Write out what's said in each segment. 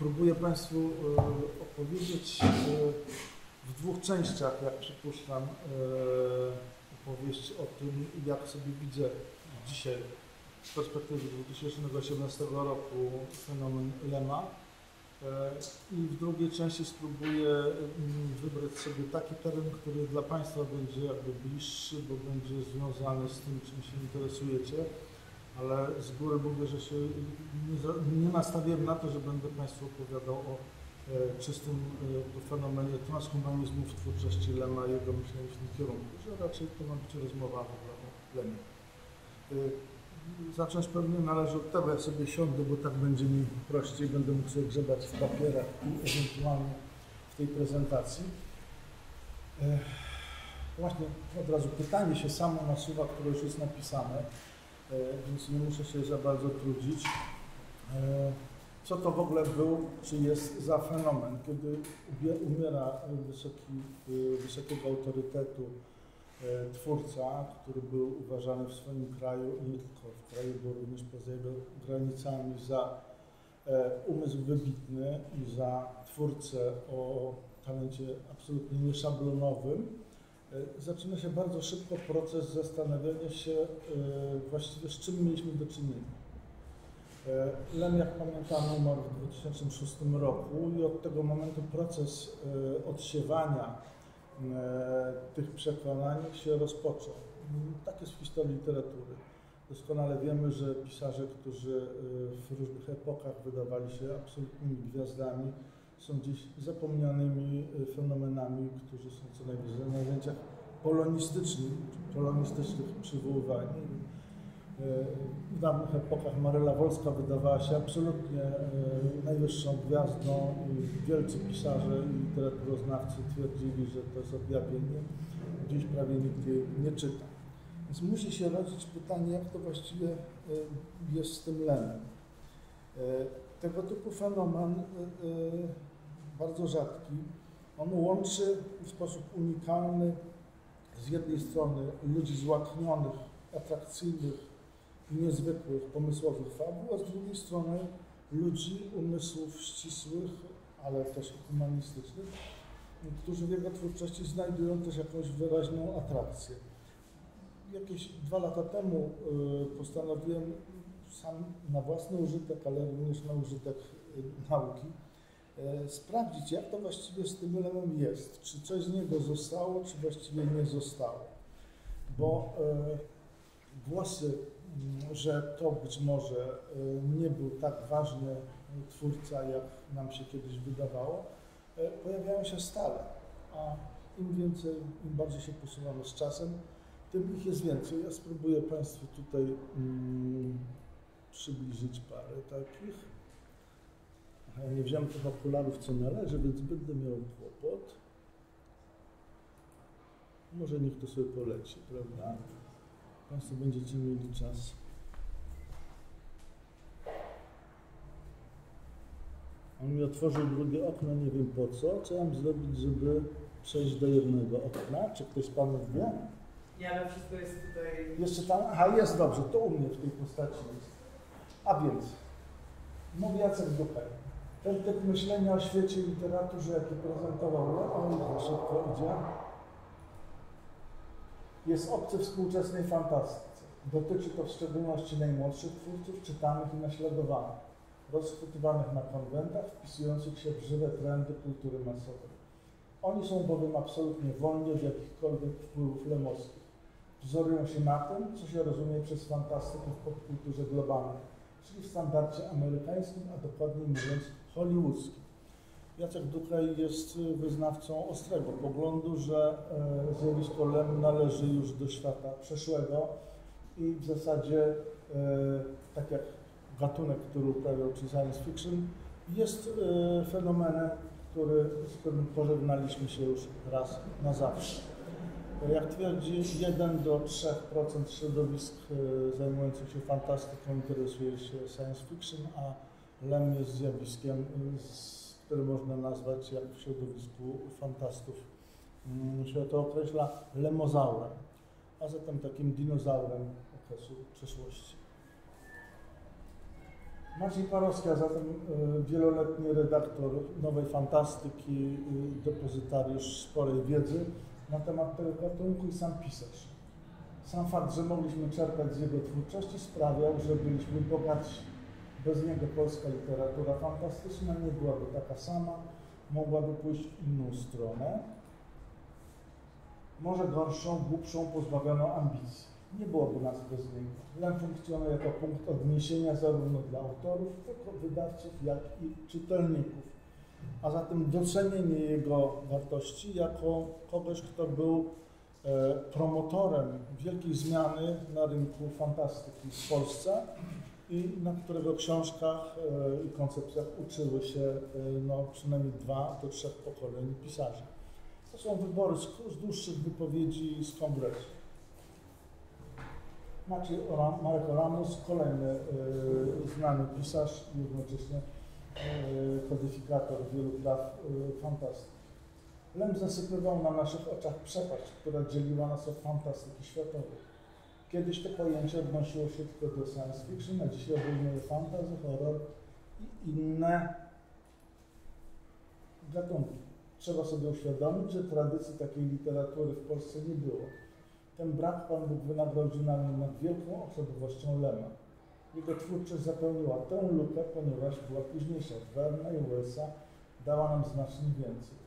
Spróbuję Państwu e, opowiedzieć e, w dwóch częściach, jak przypuszczam, e, opowieść o tym, jak sobie widzę dzisiaj z perspektywy 2018 roku fenomen Lema. I w drugiej części spróbuję mm, wybrać sobie taki teren, który dla Państwa będzie jakby bliższy, bo będzie związany z tym, czym się interesujecie ale z góry mówię, że się nie, nastawiłem na to, że będę Państwu opowiadał o e, czystym e, fenomenie transhumanizmu w twórczości Lema i jego myśleniu w tym kierunku, że raczej to ma być rozmowa o Lemie. E, zacząć pewnie należy od tego, ja sobie siądę, bo tak będzie mi prościej, będę mógł sobie grzebać w papierach i ewentualnie w tej prezentacji. Właśnie od razu pytanie się samo nasuwa, które już jest napisane. E, więc nie muszę się za bardzo trudzić. E, co to w ogóle był, czy jest za fenomen, kiedy umiera wysoki, e, wysokiego autorytetu twórca, który był uważany w swoim kraju nie tylko w kraju, bo również poza jego granicami za umysł wybitny i za twórcę o talencie absolutnie nieszablonowym, zaczyna się bardzo szybko proces zastanawiania się e, właściwie z czym mieliśmy do czynienia. E, Lem, jak pamiętamy, umarł w 2006 roku i od tego momentu proces odsiewania tych przekonań się rozpoczął. Tak jest w historii literatury. Doskonale wiemy, że pisarze, którzy w różnych epokach wydawali się absolutnymi gwiazdami, są dziś zapomnianymi y, fenomenami, którzy są co najwyżej na zdjęciach polonistycznych, polonistycznych przywoływani. Y, w dawnych epokach Maryla Wolska wydawała się absolutnie y, najwyższą gwiazdą i wielcy pisarze i literaturoznawcy twierdzili, że to jest objawienie. Dziś prawie nikt jej nie czyta. Więc musi się rodzić pytanie, jak to właściwie jest z tym lenem. Tego typu fenomen bardzo rzadki. On łączy w sposób unikalny z jednej strony ludzi złaknionych, atrakcyjnych i niezwykłych, pomysłowych fabuł, a z drugiej strony ludzi umysłów ścisłych, ale też humanistycznych, którzy w jego twórczości znajdują też jakąś wyraźną atrakcję. Jakieś dwa lata temu y, postanowiłem sam na własny użytek, ale również na użytek y, nauki, sprawdzić, jak to właściwie z tym lemem jest. Czy coś z niego zostało, czy właściwie nie zostało. Bo e, głosy, mm, że to być może e, nie był tak ważny twórca, jak nam się kiedyś wydawało, pojawiają się stale. A im więcej, im bardziej się posuwamy z czasem, tym ich jest więcej. Ja spróbuję Państwu tutaj mm, przybliżyć parę takich. Ja nie wziąłem tych okularów, co należy, więc będę miał kłopot. Może niech to sobie poleci, prawda? Państwo będziecie mieli czas. On mi otworzył drugie okno, nie wiem po co. Co mam zrobić, żeby przejść do jednego okna? Czy ktoś z Panów wie? Nie, ale wszystko jest tutaj... Jeszcze tam? Aha, jest dobrze, to u mnie w tej postaci jest. A więc, mówi Jacek Duchaj. Ten typ myślenia o świecie literaturze, jaki prezentował Leon, szybko idzie, jest obcy współczesnej fantastyce. Dotyczy to w szczególności najmłodszych twórców, czytanych i naśladowanych, rozchwytywanych na konwentach, wpisujących się w żywe trendy kultury masowej. Oni są bowiem absolutnie wolni od jakichkolwiek wpływów lemowskich. Wzorują się na tym, co się rozumie przez fantastykę w popkulturze globalnej, czyli w standardzie amerykańskim, a dokładniej mówiąc hollywoodzki. Jacek Dukraj jest wyznawcą ostrego poglądu, że e, zjawisko LEM należy już do świata przeszłego i w zasadzie, e, tak jak gatunek, który uprawiał, czy science fiction, jest e, fenomenem, który, z którym pożegnaliśmy się już raz na zawsze. Jak twierdzi, 1 do 3% środowisk zajmujących się fantastyką interesuje się science fiction, a Lem jest zjawiskiem, które można nazwać, jak w środowisku fantastów mm, się to określa, lemozaurem, a zatem takim dinozaurem okresu przeszłości. Maciej Parowski, a zatem y, wieloletni redaktor Nowej Fantastyki, y, depozytariusz sporej wiedzy na temat tego gatunku i sam pisarz. Sam fakt, że mogliśmy czerpać z jego twórczości sprawiał, że byliśmy bogatsi. Bez niego polska literatura fantastyczna nie byłaby taka sama, mogłaby pójść w inną stronę, może gorszą, głupszą, pozbawioną ambicji. Nie byłoby nas bez niego. Lem funkcjonuje jako punkt odniesienia zarówno dla autorów, jako wydawców, jak i czytelników. A zatem docenienie jego wartości jako kogoś, kto był e, promotorem wielkiej zmiany na rynku fantastyki w Polsce i na którego książkach e, i koncepcjach uczyły się e, no, przynajmniej dwa do trzech pokoleń pisarzy. To są wybory z, dłuższych wypowiedzi z kongresu. Maciej Oram, Marek Oramus, kolejny y, znany pisarz i jednocześnie kodyfikator wielu praw fantastyki. Lem zasypywał na naszych oczach przepaść, która dzieliła nas od fantastyki światowej. Kiedyś to pojęcie odnosiło się tylko do science fiction, a dzisiaj obejmuje fantasy, horror i inne gatunki. Trzeba sobie uświadomić, że tradycji takiej literatury w Polsce nie było. Ten brak Pan Bóg wynagrodził nam nad wielką osobowością Lema. Jego twórczość zapełniła tę lukę, ponieważ była późniejsza. Werna i Wellsa dała nam znacznie więcej.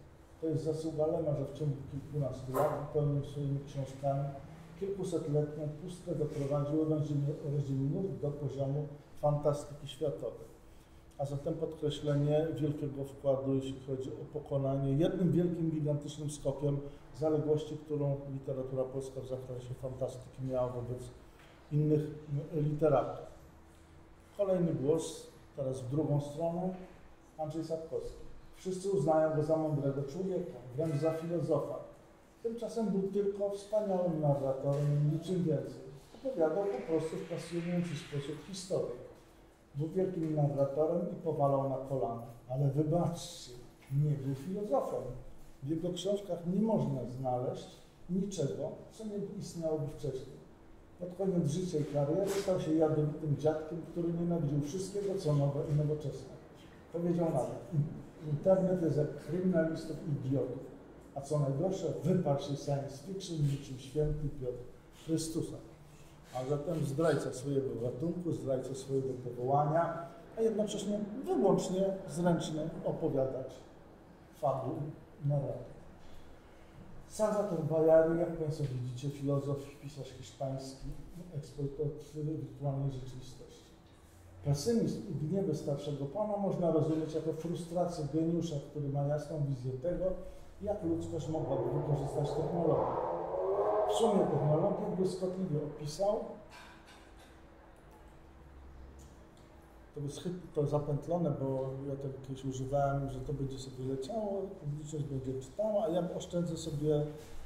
To jest zasługa Lema, że w ciągu kilkunastu lat wypełnił swoimi książkami kilkusetletnią pustkę doprowadził rozdzielników do poziomu fantastyki światowej. A zatem podkreślenie wielkiego wkładu, jeśli chodzi o pokonanie jednym wielkim, gigantycznym skokiem zaległości, którą literatura polska w zakresie fantastyki miała wobec innych literatów. Kolejny głos, teraz w drugą stronę, Andrzej Sapkowski. Wszyscy uznają go za mądrego człowieka, wręcz za filozofa. Tymczasem był tylko wspaniałym narratorem niczym więcej. Opowiadał po prostu w pasjonujący sposób historię. Był wielkim narratorem i powalał na kolana. Ale wybaczcie, nie był filozofem. W jego książkach nie można znaleźć niczego, co nie istniałoby wcześniej. Pod koniec życia i kariery stał się jadowitym dziadkiem, który nienawidził wszystkiego, co nowe i nowoczesne. Powiedział nawet, internet jest jak kryminalistów i idiotów, a co najgorsze, wyparł się science fiction niczym święty Piotr Chrystusa. A zatem zdrajca swojego gatunku, zdrajca swojego powołania, a jednocześnie wyłącznie zręczny opowiadać fabuł narratyw. Salvador Bajary, jak Państwo widzicie, filozof, pisarz hiszpański, eksploatator wirtualnej rzeczywistości. Pesymizm i gniewy starszego pana można rozumieć jako frustrację geniusza, który ma jasną wizję tego, jak ludzkość mogłaby wykorzystać technologię. W sumie technologię błyskotliwie opisał to to zapętlone, bo ja to kiedyś używałem, że to będzie sobie leciało, publiczność będzie czytała, a ja oszczędzę sobie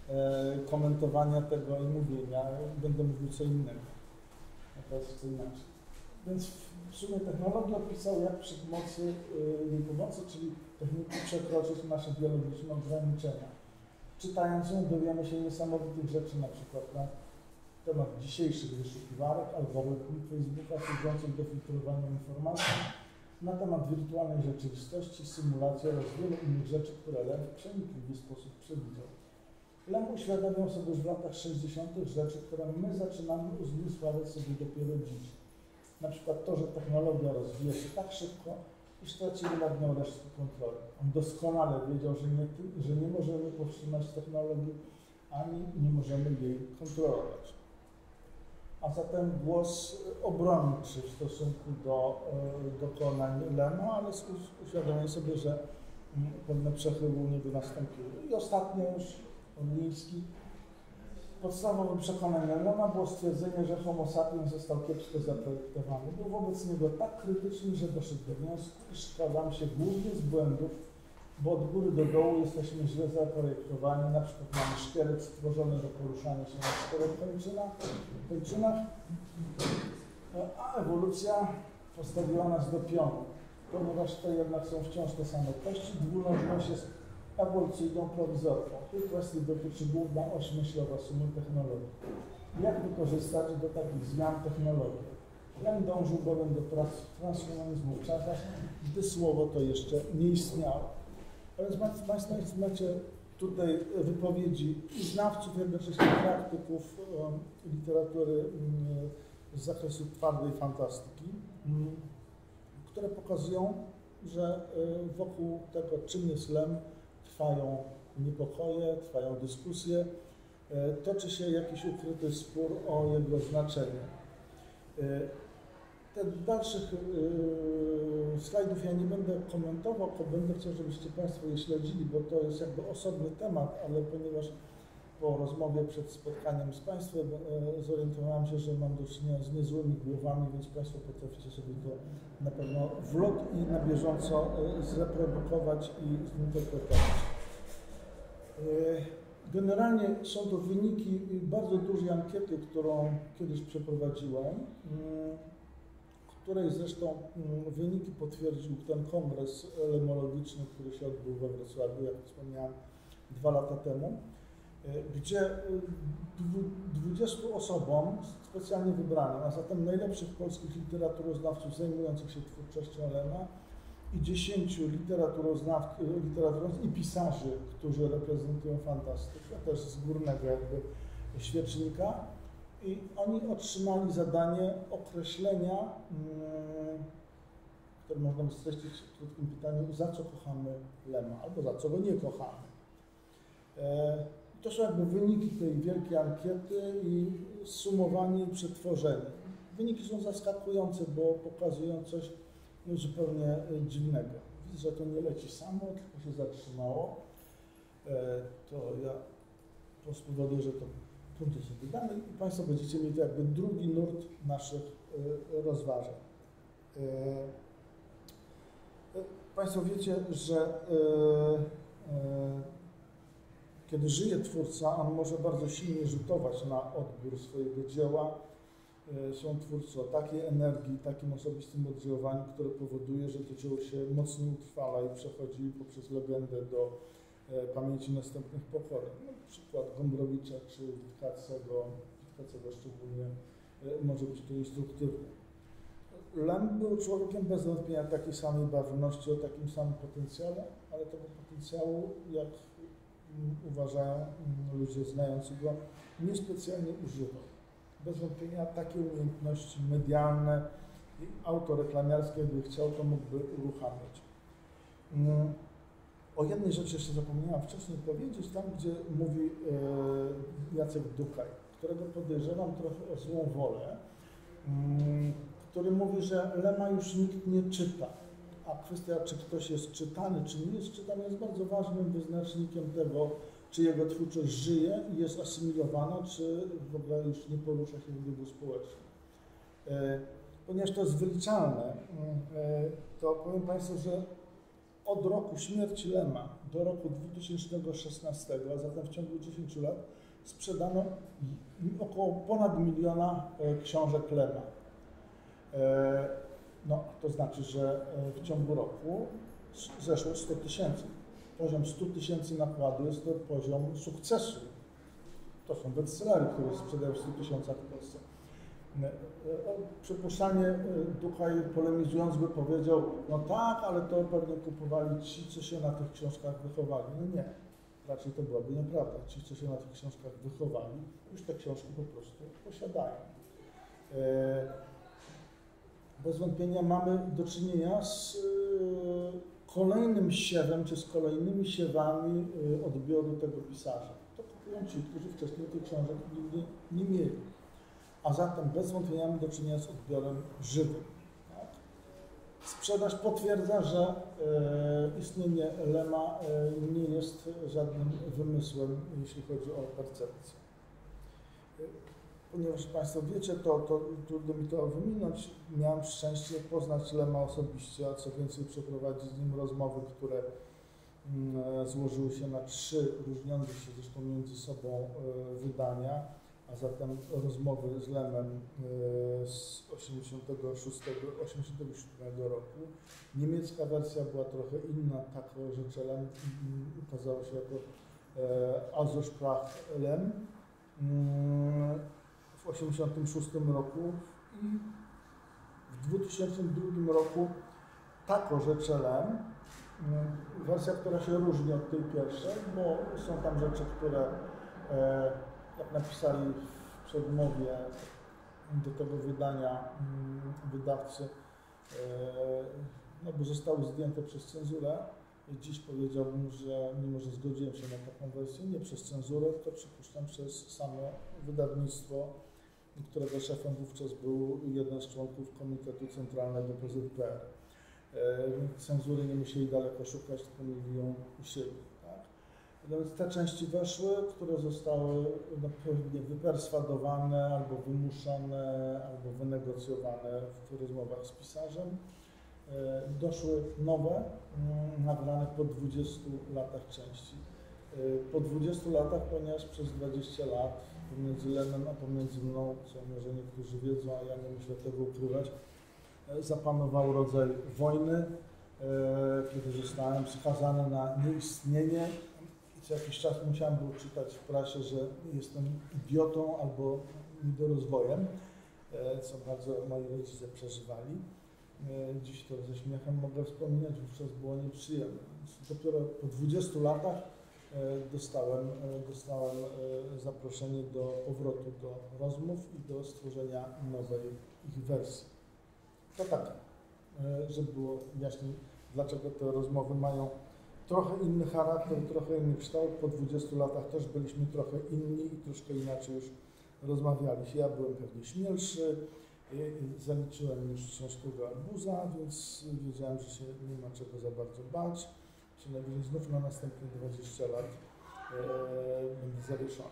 e, komentowania tego i mówienia, będę mówił co innego. A teraz co inaczej. Więc w sumie technologia opisał, jak przy pomocy y, jej pomocy, czyli techniki przekroczyć nasze biologiczne ograniczenia. Czytając ją dowiemy się niesamowitych rzeczy, na przykład na temat dzisiejszych wyszukiwarek, algorytmów Facebooka służących do filtrowania informacji, na temat wirtualnej rzeczywistości, symulacji oraz wielu innych rzeczy, które Lem w przenikliwy sposób przewidział. Lem uświadamiał sobie już w latach 60. rzeczy, które my zaczynamy uzmysławiać sobie dopiero dziś. Na przykład to, że technologia rozwija się tak szybko, iż tracimy nad nią resztę kontroli. On doskonale wiedział, że nie, że nie możemy powstrzymać technologii, ani nie możemy jej kontrolować a zatem głos obronczy w stosunku do e, dokonań Lema, ale uświadomię sobie, że mm, pewne przechyły u niego nastąpiły. I ostatnio już Oliński. Podstawowym przekonaniem Lema było stwierdzenie, że homo sapiens został kiepsko zaprojektowany. Był wobec niego tak krytyczny, że doszedł do wniosku, iż składam się głównie z błędów bo od góry do dołu jesteśmy źle zaprojektowani. Na przykład mamy szkielet stworzony do poruszania się na czterech kończynach, kończynach a ewolucja postawiła nas do pionu. Ponieważ to jednak są wciąż te same kości, dwunożność jest ewolucyjną prowizorką. Tej kwestii dotyczy główna oś myślowa sumy technologii. Jak wykorzystać do takich zmian technologię? Lem dążył bowiem do trans- transhumanizmu w czasach, gdy słowo to jeszcze nie istniało. Ma- Państwo macie tutaj wypowiedzi i znawców, jednocześnie praktyków em, literatury mm, z zakresu twardej fantastyki, mm, które pokazują, że y, wokół tego, czym jest lem, trwają niepokoje, trwają dyskusje, y, toczy się jakiś ukryty spór o jego znaczenie. Y, Te dalszych y, slajdów ja nie będę komentował, tylko będę chciał, żebyście Państwo je śledzili, bo to jest jakby osobny temat, ale ponieważ po rozmowie przed spotkaniem z Państwem e, zorientowałem się, że mam do czynienia z niezłymi głowami, więc Państwo potraficie sobie to na pewno w lot i na bieżąco e, zreprodukować i zinterpretować. E, Generalnie są to wyniki bardzo dużej ankiety, którą kiedyś przeprowadziłem, mm, której zresztą mm, wyniki potwierdził ten kongres lemologiczny, który się odbył we Wrocławiu, jak wspomniałem, dwa lata temu, gdzie e, dwu- 20 osobom specjalnie wybranym, a zatem najlepszych polskich literaturoznawców zajmujących się twórczością Lema i 10 literaturoznawców literaturoznawców i pisarzy, którzy reprezentują fantastykę, też z górnego jakby świecznika, i oni otrzymali zadanie określenia, mm, które można by streścić w krótkim pytaniu, za co kochamy Lema, albo za co go nie kochamy. To są jakby wyniki tej wielkiej ankiety i sumowanie i przetworzenie. Wyniki są zaskakujące, bo pokazują coś zupełnie e, dziwnego. Widzę, że to nie leci samo, tylko się zatrzymało. E, To ja spowoduję, że to punkty sobie damy i Państwo będziecie mieli jakby drugi nurt naszych e, rozważań. Państwo wiecie, że kiedy żyje twórca, on może bardzo silnie rzutować na odbiór swojego dzieła. E, Są twórcy o takiej energii, takim osobistym oddziaływaniu, które powoduje, że to dzieło się mocno utrwala i przechodzi poprzez legendę do e, pamięci następnych pokoleń. No, przykład Gombrowicza czy Witkacego, Witkacego szczególnie e, może być tu instruktywny. Lem był człowiekiem bez wątpienia takiej samej barwności, o takim samym potencjale, ale tego potencjału, jak uważają mm, ludzie znający go, niespecjalnie używał. Bez wątpienia takie umiejętności medialne i autoreklamiarskie, gdyby chciał, to mógłby uruchamiać. Mm, O jednej rzeczy jeszcze zapomniałam wcześniej powiedzieć, tam gdzie mówi e, Jacek Dukaj, którego podejrzewam trochę o złą wolę, mm, który mówi, że Lema już nikt nie czyta. A kwestia, czy ktoś jest czytany, czy nie jest czytany, jest bardzo ważnym wyznacznikiem tego, czy jego twórczość żyje i jest asymilowana, czy w ogóle już nie porusza się w biegu społecznym. E, Ponieważ to jest wyliczalne, e, to powiem Państwu, że od roku śmierci Lema do roku 2016, a zatem w ciągu 10 lat, sprzedano około ponad miliona e, książek Lema. No, to znaczy, że e, w ciągu roku zeszło 100 tysięcy. Poziom 100 tysięcy nakładu jest to poziom sukcesu. To są bestsellery, które sprzedają w 100 tysiącach w Polsce. E, e, Przypuszczalnie Duchaj polemizując by powiedział, no tak, ale to pewnie kupowali ci, co się na tych książkach wychowali. No nie, raczej to byłaby nieprawda. Ci, co się na tych książkach wychowali, już te książki po prostu posiadają. Bez wątpienia mamy do czynienia z e, kolejnym siewem, czy z kolejnymi siewami e, odbioru tego pisarza. To kupują ci, którzy wcześniej tych książek nigdy nie mieli. A zatem bez wątpienia mamy do czynienia z odbiorem żywym. Tak? Sprzedaż potwierdza, że e, istnienie Lema nie jest żadnym wymysłem, jeśli chodzi o percepcję. E, Ponieważ Państwo wiecie, to, to trudno mi to wyminąć. Miałem szczęście poznać Lema osobiście, a co więcej przeprowadzić z nim rozmowy, które mm, złożyły się na trzy różniące się zresztą między sobą e, wydania, a zatem rozmowy z Lemem e, z 86, 87 roku. Niemiecka wersja była trochę inna, tak że Lem mm, ukazało się jako e, Also sprach Lem mm, w 86 roku i W 2002 roku Taco Rzeczelem, mm, wersja, która się różni od tej pierwszej, bo są tam rzeczy, które, e, jak napisali w przedmowie do tego wydania mm, wydawcy, e, no bo zostały zdjęte przez cenzurę. I Dziś powiedziałbym, że mimo, że zgodziłem się na taką wersję, nie przez cenzurę, to przypuszczam przez samo wydawnictwo, którego szefem wówczas był jeden z członków Komitetu Centralnego PZPR. E, Cenzury nie musieli daleko szukać, tylko mieli ją u siebie. Tak? Więc te części weszły, które zostały no, pewnie wyperswadowane, albo wymuszone, albo wynegocjowane w rozmowach z pisarzem. E, Doszły nowe, mm, nagrane po 20 latach części. E, Po 20 latach, ponieważ przez 20 lat pomiędzy Lenem a pomiędzy mną, co może niektórzy wiedzą, a ja nie muszę tego ukrywać, e, zapanował rodzaj wojny, e, kiedy zostałem skazany na nieistnienie i co jakiś czas musiałem było czytać w prasie, że jestem idiotą albo niedorozwojem, e, co bardzo moi rodzice przeżywali. Dziś to ze śmiechem mogę wspominać, wówczas było nieprzyjemne. Dopiero po 20 latach dostałem, e, dostałem e, zaproszenie do powrotu do rozmów i do stworzenia nowej ich wersji. To tak, e, żeby było jaśniej, dlaczego te rozmowy mają trochę inny charakter, trochę inny kształt. Po 20 latach też byliśmy trochę inni i troszkę inaczej już rozmawialiśmy. Ja byłem pewnie śmielszy, zaliczyłem już ciężkiego arbuza, więc wiedziałem, że się nie ma czego za bardzo bać. Się najwyżej znów na następne 20 lat e, będę zawieszony.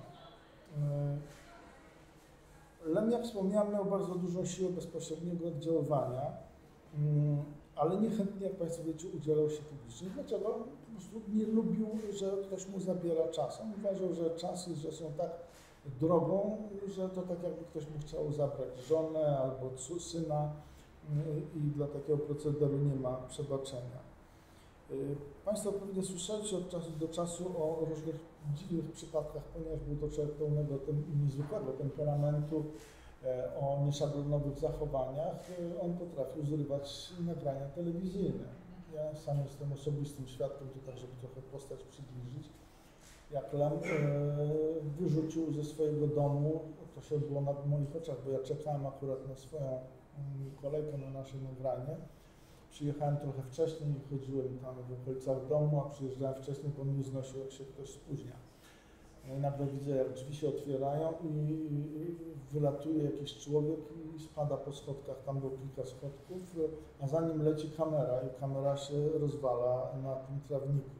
E, Lem, jak wspomniałem, miał bardzo dużą siłę bezpośredniego oddziaływania, mm, ale niechętnie, jak Państwo wiecie, udzielał się publicznie. Dlaczego? Po prostu nie lubił, że ktoś mu zabiera czas. On uważał, że czasy, że są tak drogą, że to tak jakby ktoś mu chciał zabrać żonę albo syna mm, i dla takiego procederu nie ma przebaczenia. Y, Państwo pewnie słyszeliście od czasu do czasu o różnych dziwnych przypadkach, ponieważ był to człowiek pełnego tem, niezwykłego temperamentu, e, o nieszablonowych zachowaniach. E, On potrafił zrywać nagrania telewizyjne. Ja sam jestem osobistym świadkiem, to tak, żeby trochę postać przybliżyć. Jak Lem e, wyrzucił ze swojego domu, to się było na moich oczach, bo ja czekałem akurat na swoją mm, kolejkę na nasze nagranie. Przyjechałem trochę wcześniej i chodziłem tam w okolicach domu, a przyjeżdżałem wcześniej, bo mnie znosił, jak się ktoś spóźnia. I nagle widzę, jak drzwi się otwierają i, wylatuje jakiś człowiek i spada po schodkach, tam było kilka schodków, a za nim leci kamera i kamera się rozwala na tym trawniku.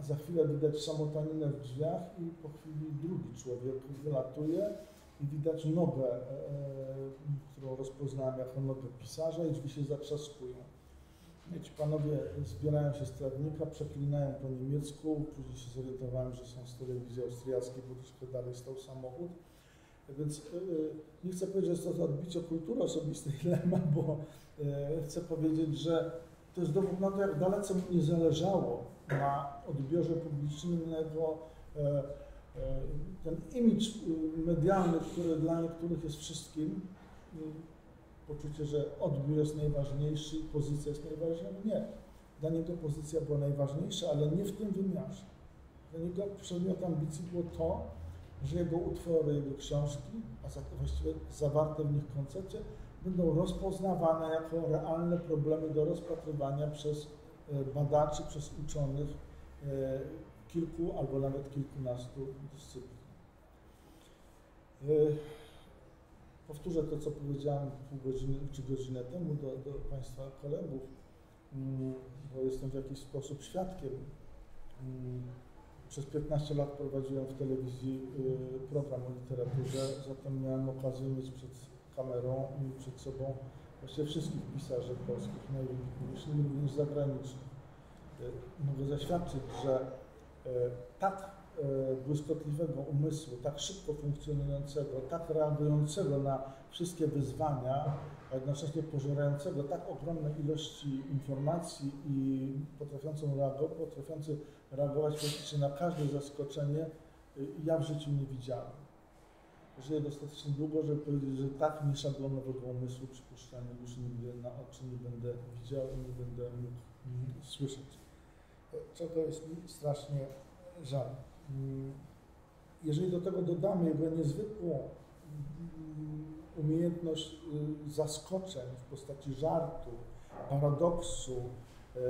A za chwilę widać samotaninę w drzwiach i po chwili drugi człowiek wylatuje i widać nogę, e, którą rozpoznałem jako nogę pisarza i drzwi się zatrzaskują. Ci panowie zbierają się z trawnika, przeklinają po niemiecku, później się zorientowałem, że są z telewizji austriackiej, bo troszkę dalej stał samochód. Więc yy, nie chcę powiedzieć, że jest to odbicie kultury osobistej Lema, bo yy, chcę powiedzieć, że to jest dowód na to, jak dalece mu nie zależało na odbiorze publicznym, jego e, e, ten imidż y, medialny, który dla niektórych jest wszystkim, y, poczucie, że odbiór jest najważniejszy pozycja jest najważniejsza. Nie. Dla niego pozycja była najważniejsza, ale nie w tym wymiarze. Dla niego przedmiotem ambicji było to, że jego utwory, jego książki, a właściwie zawarte w nich koncepcje, będą rozpoznawane jako realne problemy do rozpatrywania przez e, badaczy, przez uczonych e, kilku albo nawet kilkunastu dyscyplin. E, Powtórzę to, co powiedziałem pół godziny czy godzinę temu do, do Państwa kolegów, mm, bo jestem w jakiś sposób świadkiem. Mm, Przez 15 lat prowadziłem w telewizji y, program o literaturze, zatem miałem okazję mieć przed kamerą i przed sobą właściwie wszystkich pisarzy polskich, najwybitniejszych, również zagranicznych. Y, Mogę zaświadczyć, że tak y, błyskotliwego umysłu, tak szybko funkcjonującego, tak reagującego na wszystkie wyzwania, a jednocześnie pożerającego tak ogromne ilości informacji i potrafiącą reagować, żyję dostatecznie długo, żeby powiedzieć, że tak nieszablonowego umysłu przypuszczalnie już nigdy na oczy nie będę widział i nie będę mógł mm, słyszeć. Czego jest mi strasznie żal. Mm, jeżeli do tego dodamy jego niezwykłą mm, umiejętność y, zaskoczeń w postaci żartu, paradoksu, e,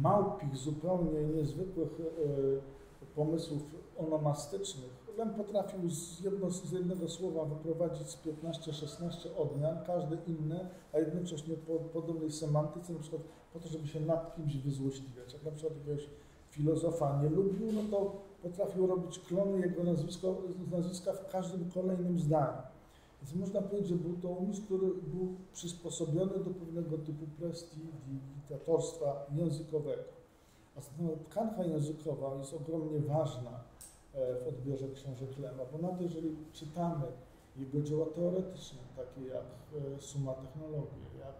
małpich, zupełnie niezwykłych e, pomysłów onomastycznych. Lem potrafił z, jedno, z jednego słowa wyprowadzić z 15-16 odmian, każde inne, a jednocześnie po podobnej semantyce, na przykład po to, żeby się nad kimś wyzłośliwiać. Jak na przykład jakiegoś filozofa nie lubił, no to potrafił robić klony jego nazwisko, nazwiska w każdym kolejnym zdaniu. Więc można powiedzieć, że był to umysł, który był przysposobiony do pewnego typu prestidigitatorstwa językowego. A tkanka językowa jest ogromnie ważna w odbiorze książek Lema, nawet jeżeli czytamy jego dzieła teoretyczne, takie jak e, Suma Technologii, jak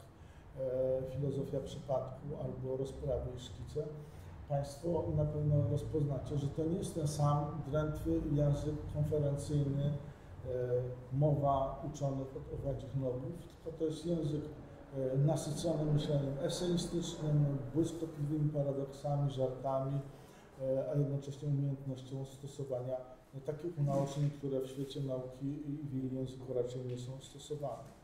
e, Filozofia Przypadku albo Rozprawy i Szkice, Państwo na pewno rozpoznacie, że to nie jest ten sam drętwy język konferencyjny, mowa uczonych od owadzich nogów, tylko to jest język E, nasycony myśleniem eseistycznym, błyskotliwymi paradoksami, żartami, e, a jednocześnie umiejętnością stosowania no, takich naoczeń, które w świecie nauki i w jej języku raczej nie są stosowane.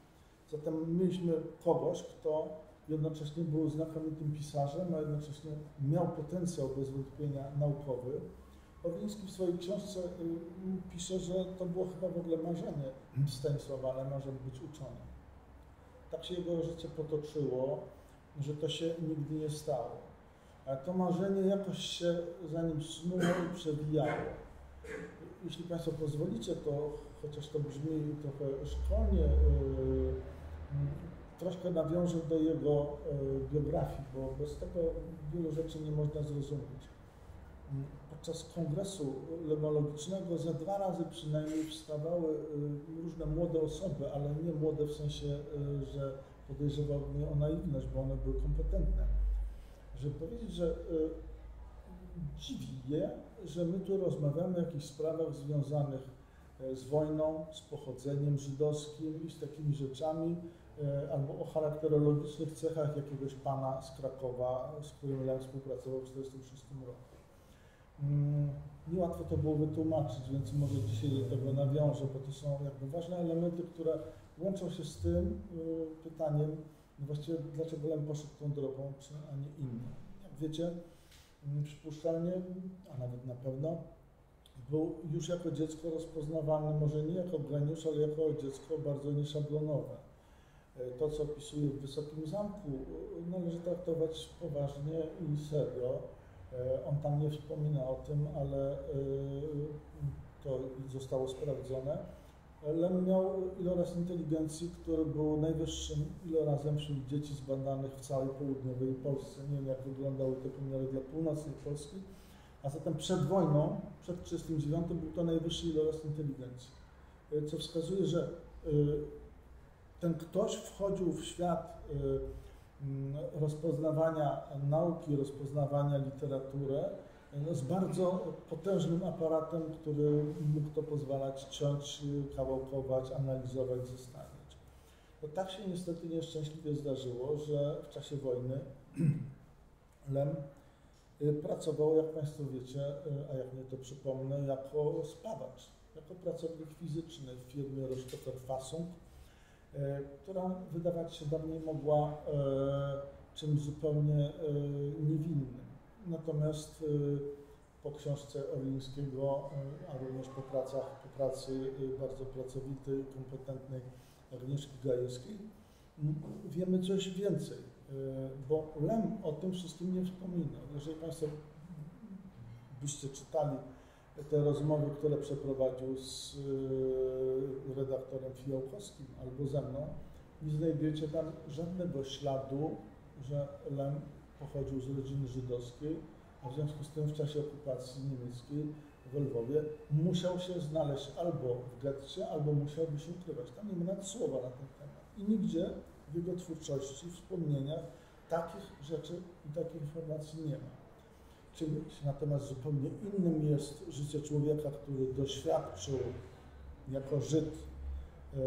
Zatem mieliśmy kogoś, kto jednocześnie był znakomitym pisarzem, a jednocześnie miał potencjał bez wątpienia naukowy. Orliński w swojej książce y, pisze, że to było chyba w ogóle marzenie Stanisława Lema, żeby być uczonym tak się jego życie potoczyło, że to się nigdy nie stało. Ale to marzenie jakoś się za nim snuło i przewijało. Jeśli Państwo pozwolicie, to chociaż to brzmi trochę szkolnie, yy, troszkę nawiążę do jego yy, biografii, bo bez tego wielu rzeczy nie można zrozumieć podczas kongresu lemologicznego za dwa razy przynajmniej wstawały y, różne młode osoby, ale nie młode w sensie, że podejrzewał mnie o naiwność, bo one były kompetentne. Żeby powiedzieć, że y, dziwi je, że my tu rozmawiamy o jakichś sprawach związanych z wojną, z pochodzeniem żydowskim i z takimi rzeczami, albo o charakterologicznych cechach jakiegoś pana z Krakowa, z którym Lem współpracował w 1946 roku. Mm, niełatwo to było wytłumaczyć, więc może dzisiaj do tego nawiążę, bo to są jakby ważne elementy, które łączą się z tym y, pytaniem, no właściwie dlaczego Lem poszedł tą drogą, a nie inną. Jak wiecie, mm, przypuszczalnie, a nawet na pewno, był już jako dziecko rozpoznawalny, może nie jako geniusz, ale jako dziecko bardzo nieszablonowe. Y, to, co opisuje w Wysokim Zamku, y, należy traktować poważnie i serio. E, on tam nie wspomina o tym, ale e, to zostało sprawdzone. Lem miał iloraz inteligencji, który był najwyższym ilorazem wśród dzieci zbadanych w całej południowej Polsce. Nie wiem, jak wyglądały te pomiary dla północnej Polski. A zatem przed wojną, przed 1939 był to najwyższy iloraz inteligencji. E, co wskazuje, że ten ktoś wchodził w świat Mm, rozpoznawania nauki, rozpoznawania literatury no, z bardzo potężnym aparatem, który mógł to pozwalać ciąć, kawałkować, analizować, zestawiać. No, tak się niestety nieszczęśliwie zdarzyło, że w czasie wojny Lem y, pracował, jak Państwo wiecie, y, a jak nie to przypomnę, jako spadacz, jako pracownik fizyczny w firmie Rostocker Fassung, E, która wydawać się dawniej mogła czymś zupełnie niewinnym. Natomiast po książce Orlińskiego, a również po pracach, po pracy bardzo pracowitej, kompetentnej Agnieszki Gajewskiej, wiemy coś więcej, bo Lem o tym wszystkim nie wspominał. Jeżeli Państwo byście czytali te rozmowy, które przeprowadził z y, redaktorem Fiołkowskim albo ze mną, nie znajdziecie tam żadnego śladu, że Lem pochodził z rodziny żydowskiej, a w związku z tym w czasie okupacji niemieckiej w Lwowie musiał się znaleźć albo w getcie, albo musiałby się ukrywać. Tam nie ma nawet słowa na ten temat. I nigdzie w jego twórczości, wspomnieniach takich rzeczy i takich informacji nie ma czymś, natomiast zupełnie innym jest życie człowieka, który doświadczył jako Żyd e,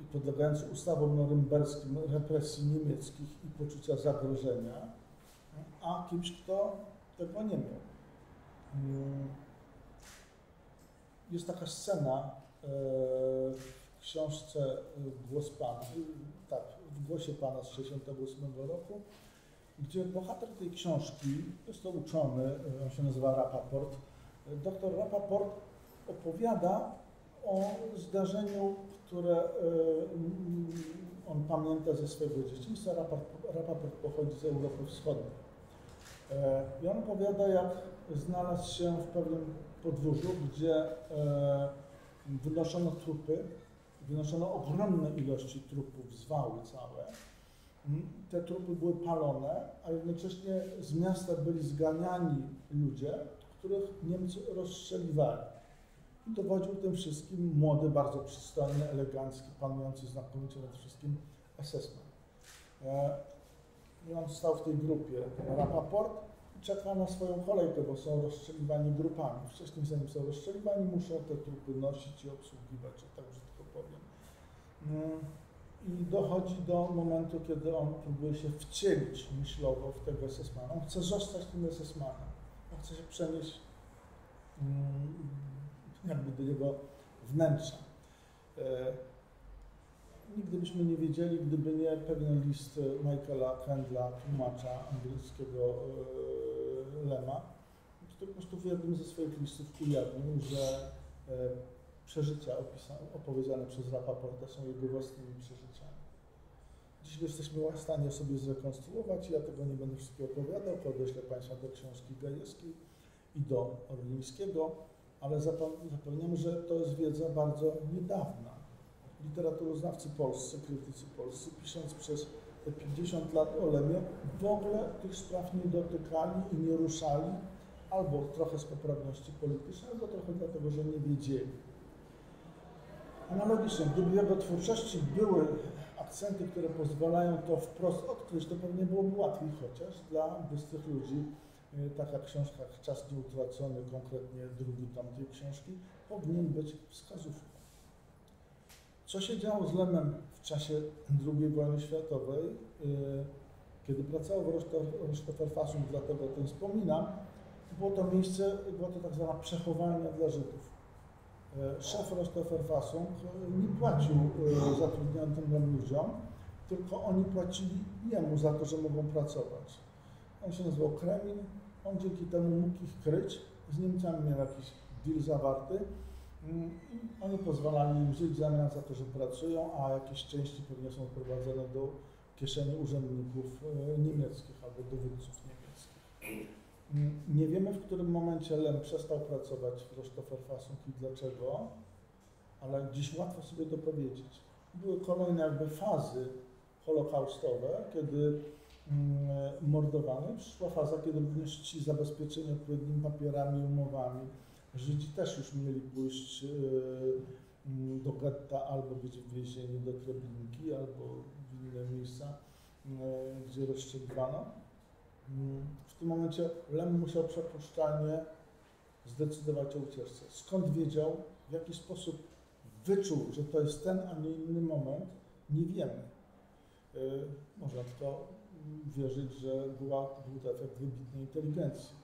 i podlegający ustawom norymberskim represji niemieckich i poczucia zagrożenia, a kimś, kto tego nie miał. Mm. Jest taka scena e, w książce Głos Pana, tak, w Głosie Pana z 1968 roku, gdzie bohater tej książki, jest to uczony, on się nazywa Rapaport, doktor Rapaport opowiada o zdarzeniu, które e, on pamięta ze swojego dzieciństwa. Rapaport pochodzi z Europy Wschodniej. E, I on opowiada, jak znalazł się w pewnym podwórzu, gdzie e, wynoszono trupy, wynoszono ogromne ilości trupów, zwały całe. Mm, te trupy były palone, a jednocześnie z miasta byli zganiani ludzie, których Niemcy rozstrzeliwali. Dowodził tym wszystkim młody, bardzo przystojny, elegancki, panujący znakomicie nad wszystkim SS-man. E, I on stał w tej grupie Rapaport i czeka na swoją kolejkę, bo są rozstrzeliwani grupami. Wcześniej, zanim są rozstrzeliwani, muszą te trupy nosić i obsługiwać, że tak brzydko powiem. Mm, I dochodzi do momentu, kiedy on próbuje się wcielić myślowo w tego SS-mana. On chce zostać tym SS-manem. On chce się przenieść mm, jakby do jego wnętrza. E, nigdy byśmy nie wiedzieli, gdyby nie pewien list Michaela Kendla, tłumacza angielskiego e, Lema, który po prostu w jednym ze swoich listów ujawnił, że e, przeżycia opowiedziane przez Rapaporta są jego własnymi przeżyciami. Dziś jesteśmy w stanie sobie zrekonstruować, ja tego nie będę wszystkiego opowiadał, podeślę Państwa do książki Gajewskiej i do Orlińskiego ale zapewniam, że to jest wiedza bardzo niedawna. Literaturoznawcy polscy, krytycy polscy, pisząc przez te 50 lat o Lemie, w ogóle tych spraw nie dotykali i nie ruszali, albo trochę z poprawności politycznej, albo trochę dlatego, że nie wiedzieli. Analogicznie, gdyby w jego twórczości były akcenty, które pozwalają to wprost odkryć, to pewnie byłoby łatwiej chociaż dla bystrych ludzi taka książka Czas nieutracony, konkretnie drugi tom tej książki, powinien być wskazówką. Co się działo z Lemem w czasie II wojny światowej, e, kiedy pracował w Rostoferfasum, dlatego o tym wspominam, było to miejsce, była to tak zwana przechowalnia dla Żydów. E, szef Rostoferfasum nie płacił zatrudnionym ludziom, tylko oni płacili jemu za to, że mogą pracować. On się nazywał Kremin, on dzięki temu mógł ich kryć. Z Niemcami miał jakiś deal zawarty. Mm, I oni pozwalali im żyć w zamian za to, że pracują, a jakieś części pewnie są wprowadzone do kieszeni urzędników e, niemieckich albo dowódców niemieckich. Mm, nie wiemy, w którym momencie Lem przestał pracować w Rostoferfassung i dlaczego, ale dziś łatwo sobie dopowiedzieć. Były kolejne jakby fazy holokaustowe, kiedy mordowany. Przyszła faza, kiedy również ci zabezpieczeni odpowiednimi papierami, umowami, Żydzi też już mieli pójść e, mm, do getta albo być wwiezieni do Treblinki, albo w inne miejsca, e, gdzie rozstrzeliwano. Mm, w tym momencie Lem musiał przepuszczalnie zdecydować o ucieczce. Skąd wiedział, w jaki sposób wyczuł, że to jest ten, a nie inny moment, nie wiemy. E, można tylko wierzyć, że była, był to efekt wybitnej inteligencji,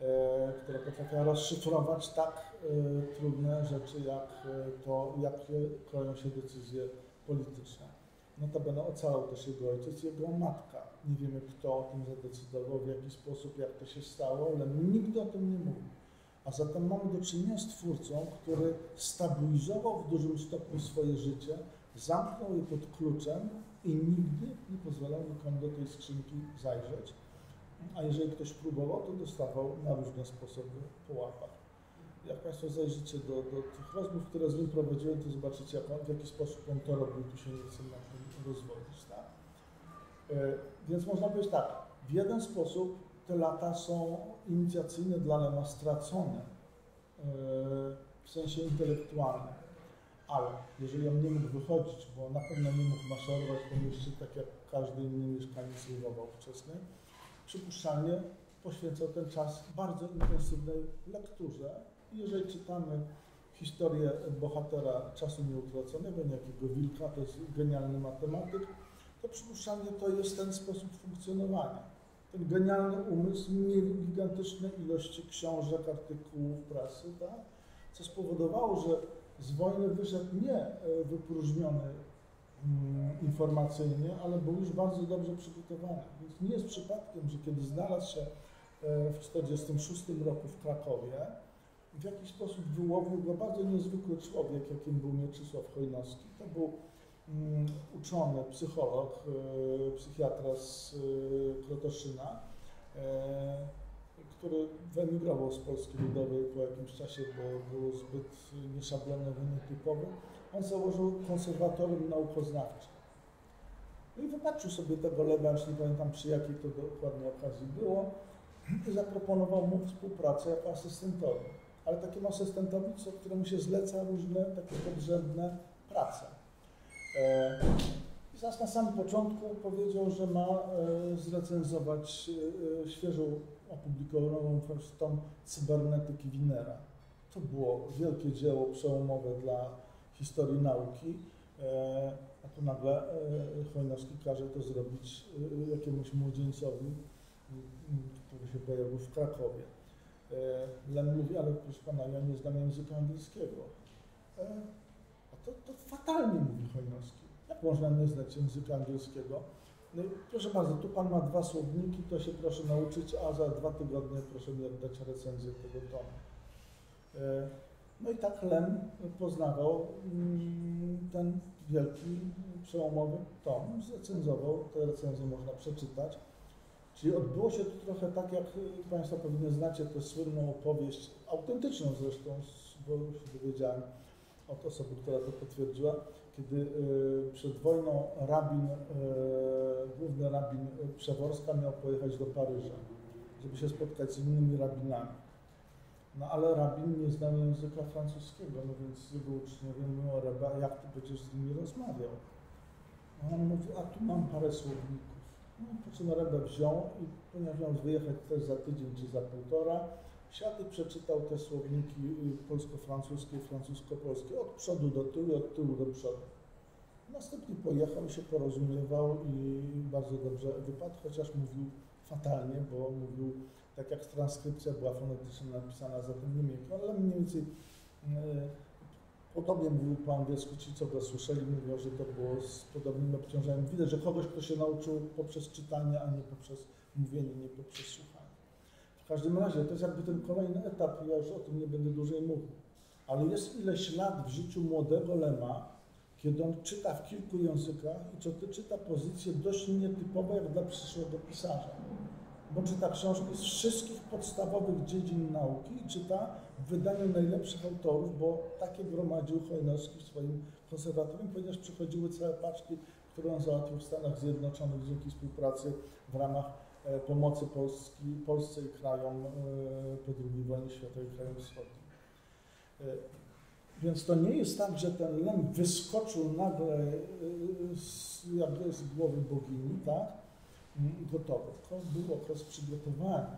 e, która potrafiła rozszyfrować tak e, trudne rzeczy, jak e, to, jakie kroją się decyzje polityczne. Notabene ocalał też jego ojciec jego matka. Nie wiemy, kto o tym zadecydował, w jaki sposób, jak to się stało, ale nigdy o tym nie mówił. A zatem mamy do czynienia z twórcą, który stabilizował w dużym stopniu swoje życie, zamknął je pod kluczem i nigdy nie pozwalał nikomu do tej skrzynki zajrzeć. A jeżeli ktoś próbował, to dostawał na różne sposoby po łapach. Jak Państwo zajrzycie do, do tych rozmów, które z nim prowadziłem, to zobaczycie, jak on, w jaki sposób on to robił, tu się nie chcę na tym rozwodzić. Tak? E, więc można powiedzieć tak, w jeden sposób te lata są inicjacyjne dla Lema stracone e, w sensie intelektualnym ale jeżeli on nie mógł wychodzić, bo na pewno nie mógł maszerować po mieście tak jak każdy inny mieszkaniec Lwowa wczesnej, przypuszczalnie poświęcał ten czas bardzo intensywnej lekturze. Jeżeli czytamy historię bohatera czasu nieutraconego, niejakiego wilka, to jest genialny matematyk, to przypuszczalnie to jest ten sposób funkcjonowania. Ten genialny umysł mieli gigantyczne ilości książek, artykułów, prasy, tak? co spowodowało, że z wojny wyszedł nie e, wypróżniony mm, informacyjnie, ale był już bardzo dobrze przygotowany. Więc nie jest przypadkiem, że kiedy znalazł się e, w 1946 roku w Krakowie, w jakiś sposób wyłowił go bardzo niezwykły człowiek, jakim był Mieczysław Chojnowski. To był mm, uczony psycholog, e, psychiatra z Krotoszyna, który wyemigrował z Polski Ludowej po jakimś czasie, bo był zbyt nieszablenowy, nietypowy. On założył konserwatorium naukoznawcze. No i wypatrzył sobie tego lewa, już nie pamiętam przy jakiej to dokładnie okazji było, i zaproponował mu współpracę jako asystentowi. Ale takiemu asystentowi, co, któremu się zleca różne takie podrzędne prace. E, i zaraz na samym początku powiedział, że ma e, zrecenzować e, świeżą opublikowaną tą cybernetyki Winera. To było wielkie dzieło przełomowe dla historii nauki, e, a tu nagle Chojnowski każe to zrobić jakiemuś młodzieńcowi, który się pojawił w Krakowie. Lem mówi, ale proszę pana, ja nie znam języka angielskiego. A to, to fatalnie mówi Chojnowski. Jak można nie znać języka angielskiego? No i proszę bardzo, tu Pan ma dwa słowniki, to się proszę nauczyć, a za dwa tygodnie proszę mi oddać recenzję tego tomu. E, no i tak Lem poznawał mm, ten wielki, przełomowy tom, zrecenzował, te recenzje można przeczytać. Czyli odbyło się to trochę tak, jak Państwo pewnie znacie tę słynną opowieść, autentyczną zresztą, bo się dowiedziałem od osoby, która to potwierdziła, kiedy e, przed wojną rabin, e, główny rabin Przeworska miał pojechać do Paryża, żeby się spotkać z innymi rabinami. No ale rabin nie znał języka francuskiego, no więc jego uczniowie mówią, Reba, jak ty będziesz z nimi rozmawiał? No on mówi, a tu mam parę słowników. No, po czym Rebę wziął i ponieważ miał wyjechać też za tydzień czy za półtora, Siadł i przeczytał te słowniki y, polsko-francuskie, francusko-polskie od przodu do tyłu, od tyłu do przodu. Następnie pojechał, się porozumiewał i bardzo dobrze wypadł, chociaż mówił fatalnie, bo mówił tak jak transkrypcja była fonetycznie napisana za tym niemieckim, ale mniej więcej y, podobnie mówił po angielsku, ci co go słyszeli mówią, że to było z podobnym obciążeniem. Widać, że kogoś, kto się nauczył poprzez czytanie, a nie poprzez mówienie, nie poprzez słuchanie. W każdym razie to jest jakby ten kolejny etap, ja już o tym nie będę dłużej mówił. Ale jest ileś lat w życiu młodego Lema, kiedy on czyta w kilku językach i co ty czyta pozycje dość nietypowe jak dla przyszłego pisarza. Bo czyta książki z wszystkich podstawowych dziedzin nauki i czyta w wydaniu najlepszych autorów, bo takie gromadził Chojnowski w swoim konserwatorium, ponieważ przychodziły całe paczki, które on załatwił w Stanach Zjednoczonych dzięki współpracy w ramach pomocy Polski, Polsce i krajom e, po II wojnie światowej, krajom wschodnim. E, więc to nie jest tak, że ten lem wyskoczył nagle z, jakby z głowy bogini, tak? Gotowy. To był okres przygotowania.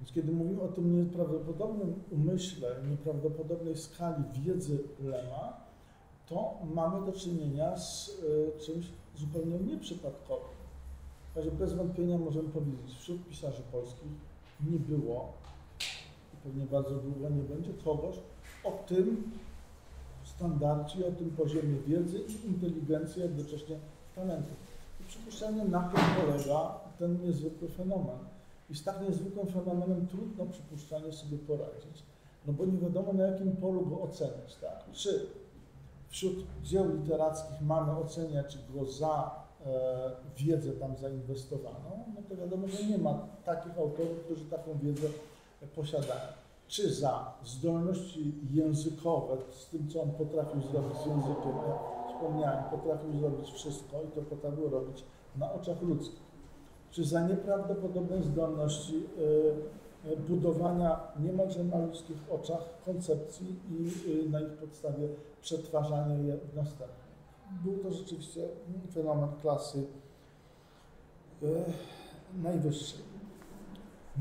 Więc kiedy mówimy o tym nieprawdopodobnym umyśle, nieprawdopodobnej skali wiedzy Lema, to mamy do czynienia z czymś zupełnie nieprzypadkowym. Razie bez wątpienia możemy powiedzieć, wśród pisarzy polskich nie było i pewnie bardzo długo nie będzie kogoś o tym standardzie, o tym poziomie wiedzy i inteligencji, jednocześnie talentu. I przypuszczalnie na tym polega ten niezwykły fenomen. I z tak niezwykłym fenomenem trudno przypuszczalnie sobie poradzić, no bo nie wiadomo na jakim polu go oceniać. Tak? Czy wśród dzieł literackich mamy oceniać go za wiedzę tam zainwestowaną, no to wiadomo, że nie ma takich autorów, którzy taką wiedzę posiadają. Czy za zdolności językowe, z tym, co on potrafił zrobić z językiem, jak wspomniałem, potrafił zrobić wszystko i to potrafił robić na oczach ludzkich. Czy za nieprawdopodobne zdolności e, e, budowania niemalże na ludzkich oczach koncepcji i na ich podstawie przetwarzania je w następne był to rzeczywiście fenomen klasy e, najwyższej.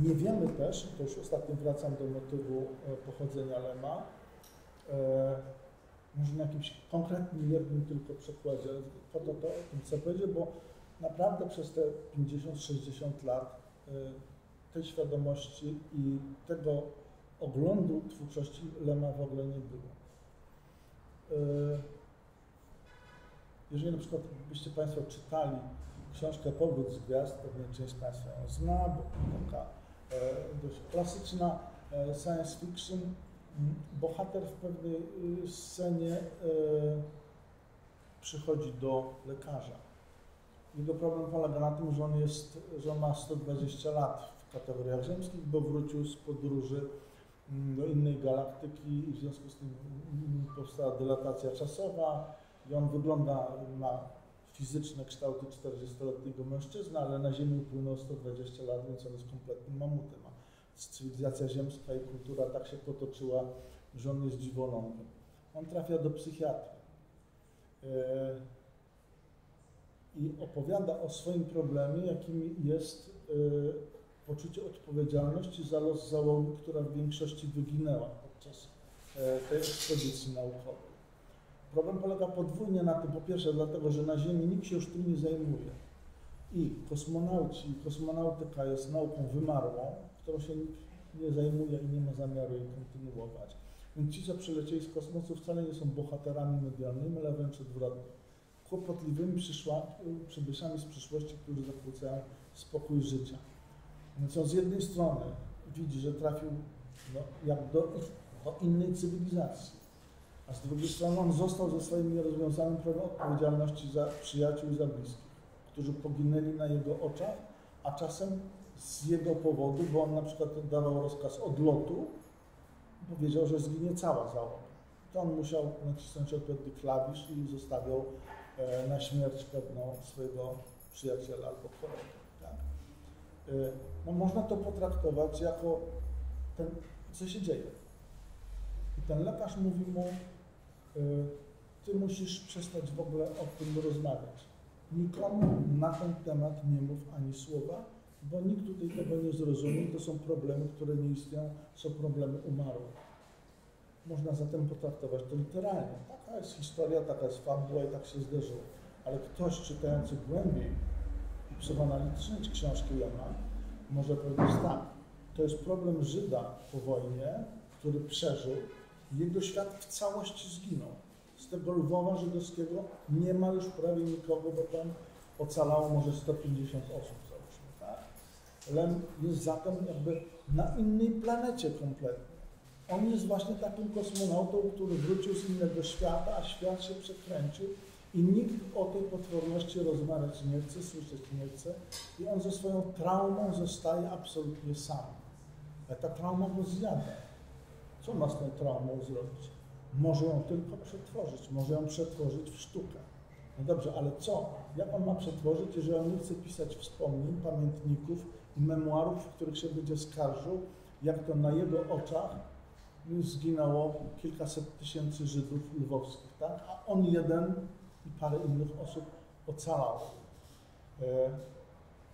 Nie wiemy też, to już ostatnio wracam do motywu e, pochodzenia Lema, e, może na jakimś konkretnym jednym tylko przykładzie. Po to to o tym chcę powiedzieć, bo naprawdę przez te 50-60 lat tej świadomości i tego oglądu twórczości Lema w ogóle nie było. Jeżeli na przykład byście Państwo czytali książkę Powrót z Gwiazd, pewnie część Państwa ją zna, bo taka e, dość klasyczna e, science fiction, bohater w pewnej y, scenie e, przychodzi do lekarza. Jego problem polega na tym, że on, jest, że on ma 120 lat w kategoriach ziemskich, bo wrócił z podróży mm, do innej galaktyki i w związku z tym mm, powstała dylatacja czasowa i on wygląda, ma fizyczne kształty 40-letniego mężczyzny, ale na Ziemi upłynęło 120 lat, więc on jest kompletnym mamutem. A cywilizacja ziemska i kultura tak się potoczyła, że on jest dziwolągiem. On trafia do psychiatry e, i opowiada o swoim problemie, jakim jest e, poczucie odpowiedzialności za los załogi, która w większości wyginęła podczas e, tej ekspedycji naukowej. Problem polega podwójnie na tym, po pierwsze dlatego, że na Ziemi nikt się już tym nie zajmuje i kosmonauci, kosmonautyka jest nauką wymarłą, którą się nikt nie zajmuje i nie ma zamiaru jej kontynuować. Więc ci, co przylecieli z kosmosu, wcale nie są bohaterami medialnymi, ale wręcz odwrotnie. Kłopotliwymi przybyszami z przyszłości, którzy zakłócają spokój życia. Więc on z jednej strony widzi, że trafił no, jak do, do innej cywilizacji, a z drugiej strony on został ze swoim nierozwiązanym prawem odpowiedzialności za przyjaciół i za bliskich, którzy poginęli na jego oczach, a czasem z jego powodu, bo on na przykład dawał rozkaz odlotu, powiedział, że zginie cała załoga. To on musiał nacisnąć odpowiedni klawisz i zostawiał e, na śmierć pewną swojego przyjaciela albo kolegę. Tak? E, no, można to potraktować jako ten, co się dzieje. I ten lekarz mówi mu, ty musisz przestać w ogóle o tym rozmawiać. Nikomu na ten temat nie mów ani słowa, bo nikt tutaj tego nie zrozumie. To są problemy, które nie istnieją, są problemy umarłych. Można zatem potraktować to literalnie. Taka jest historia, taka jest fabuła i tak się zdarzyło. Ale ktoś czytający głębiej i psychoanalitycznie książki Lema może powiedzieć tak, to jest problem Żyda po wojnie, który przeżył jego świat w całości zginął. Z tego Lwowa żydowskiego nie ma już prawie nikogo, bo tam ocalało może 150 osób. Lem jest zatem jakby na innej planecie kompletnie. On jest właśnie takim kosmonautą, który wrócił z innego świata, a świat się przekręcił i nikt o tej potworności rozmawiać nie chce, słyszeć nie chce i on ze swoją traumą zostaje absolutnie sam. Ta trauma go zjada. Co ma z tą traumą zrobić? Może ją tylko przetworzyć, może ją przetworzyć w sztukę. No dobrze, ale co? Jak on ma przetworzyć, jeżeli on nie chce pisać wspomnień, pamiętników, i memuarów, w których się będzie skarżył, jak to na jego oczach zginęło kilkaset tysięcy Żydów lwowskich, tak? a on jeden i parę innych osób ocalało. E,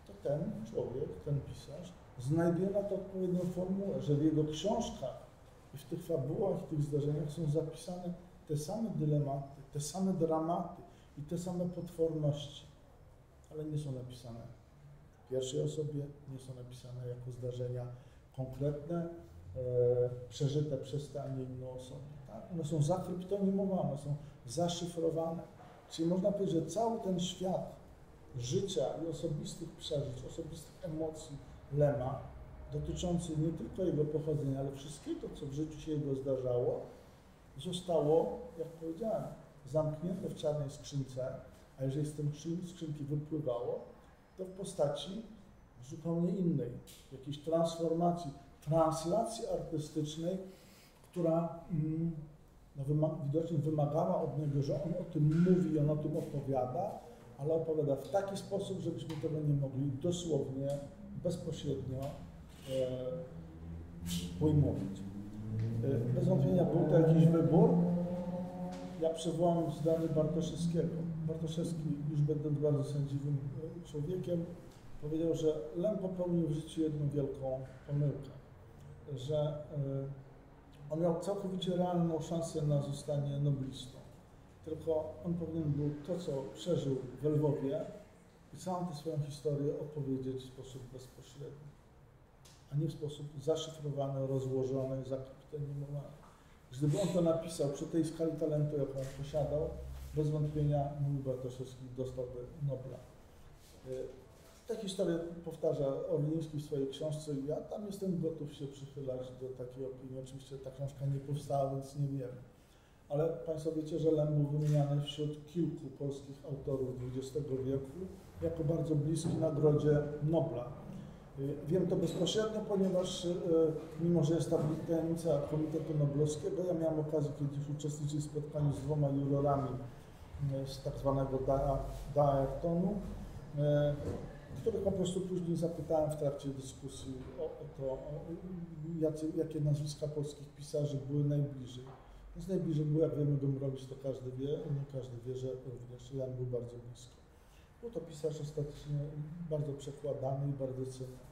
to ten człowiek, ten pisarz, znajduje na to odpowiednią formułę, że w jego książkach w tych fabułach, w tych zdarzeniach są zapisane te same dylematy, te same dramaty i te same potworności, ale nie są napisane pierwszej osobie, nie są napisane jako zdarzenia konkretne, e, przeżyte przez tę, a nie inną osobę. Tak? One są zakryptonimowane, są zaszyfrowane. Czyli można powiedzieć, że cały ten świat życia i osobistych przeżyć, osobistych emocji Lema, dotyczący nie tylko jego pochodzenia, ale wszystkiego, co w życiu się jego zdarzało, zostało, jak powiedziałem, zamknięte w czarnej skrzynce, a jeżeli z tej skrzynki wypływało, to w postaci zupełnie innej, jakiejś transformacji, translacji artystycznej, która mm, no, widocznie wymagała od niego, że on o tym mówi on o tym opowiada, ale opowiada w taki sposób, żebyśmy tego nie mogli dosłownie, bezpośrednio pojmować. E, bez wątpienia był to jakiś wybór. Ja przywołam zdanie Bartoszewskiego. Bartoszewski, już będąc bardzo sędziwym człowiekiem, powiedział, że Lem popełnił w życiu jedną wielką pomyłkę, że On miał całkowicie realną szansę na zostanie noblistą. Tylko on powinien był to, co przeżył w Lwowie i całą tę swoją historię opowiedzieć w sposób bezpośredni, a nie w sposób zaszyfrowany, rozłożony, zakrypty, mimowany. Gdyby on to napisał przy tej skali talentu, jaką posiadał, bez wątpienia mój Bartoszewski dostałby Nobla. Y, Tę historię powtarza Orliński w swojej książce i ja tam jestem gotów się przychylać do takiej opinii. Oczywiście ta książka nie powstała, więc nie wiemy. Ale Państwo wiecie, że Lem był wymieniany wśród kilku polskich autorów XX wieku jako bardzo bliski nagrodzie Nobla. Y, Wiem to bezpośrednio, ponieważ y, mimo, że jest ta tajemnica Komitetu Noblowskiego, ja miałem okazję kiedyś uczestniczyć w spotkaniu z dwoma jurorami y, z tak zwanego Daertonu, których po prostu później zapytałem w trakcie dyskusji o, to, jacy, jakie nazwiska polskich pisarzy były najbliżej. Więc najbliżej był, jak wiemy, Gombrowicz, to każdy wie, nie każdy wie, że również Lem był bardzo blisko. Był to pisarz ostatecznie bardzo przekładany i bardzo cenny.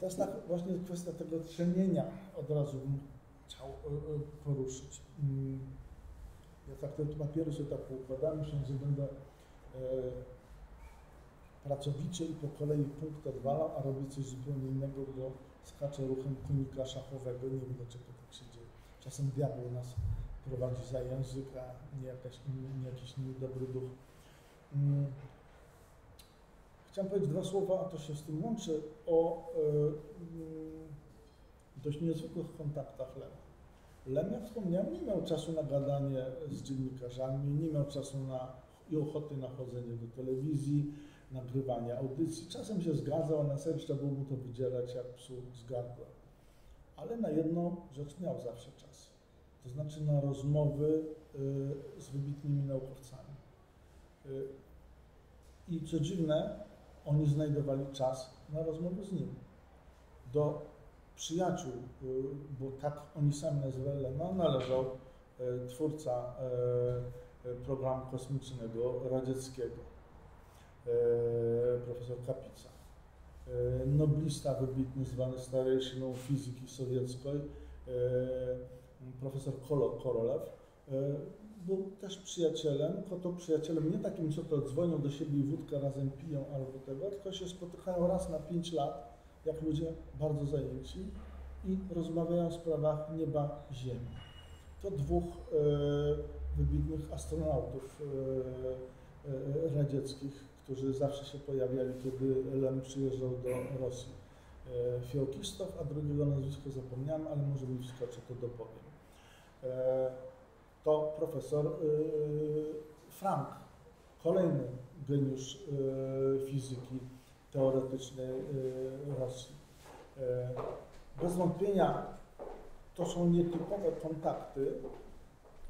I teraz tak właśnie kwestia tego cenienia od razu bym chciał e, e, poruszyć. Mm, Ja tak te papiery sobie tak poukładałem, myślę, że będę e, pracowicie i po kolei punkt odwalam, a robię coś zupełnie innego, bo skaczę ruchem konika szachowego, nie wiem dlaczego tak się dzieje. Czasem diabeł nas prowadzi za język, a nie, jakaś, nie, jakiś niedobry duch. Mm. Chciałem powiedzieć dwa słowa, a to się z tym łączy, o y, y, dość niezwykłych kontaktach Lema. Lem, jak wspomniałem, nie miał czasu na gadanie z dziennikarzami, nie miał czasu na i ochoty na chodzenie do telewizji, nagrywanie audycji. Czasem się zgadzał, na serio trzeba było mu to wydzierać jak psu z gardła. Ale na jedną rzecz miał zawsze czas. To znaczy na rozmowy y, z wybitnymi naukowcami. Y, I co dziwne, oni znajdowali czas na rozmowy z nim. Do przyjaciół, y, bo tak oni sami nazywali Lema, należał y, twórca y, y, programu kosmicznego radzieckiego, profesor Kapica. Noblista wybitny, zwany starejszyną fizyki sowieckiej, profesor Korolew, był też przyjacielem, tylko to przyjacielem nie takim, co to dzwonią do siebie i wódkę razem piją albo tego, tylko się spotykają raz na pięć lat, jak ludzie bardzo zajęci i rozmawiają o sprawach nieba Ziemi. To dwóch e, wybitnych astronautów e, e, radzieckich, którzy zawsze się pojawiali, kiedy Lem przyjeżdżał do Rosji. E, Fiokistow, a drugiego nazwisko zapomniałem, ale może mi wskoczy, to dopowiem. To profesor y, Frank, kolejny geniusz y, fizyki teoretycznej y, Rosji. E, Bez wątpienia to są nietypowe kontakty.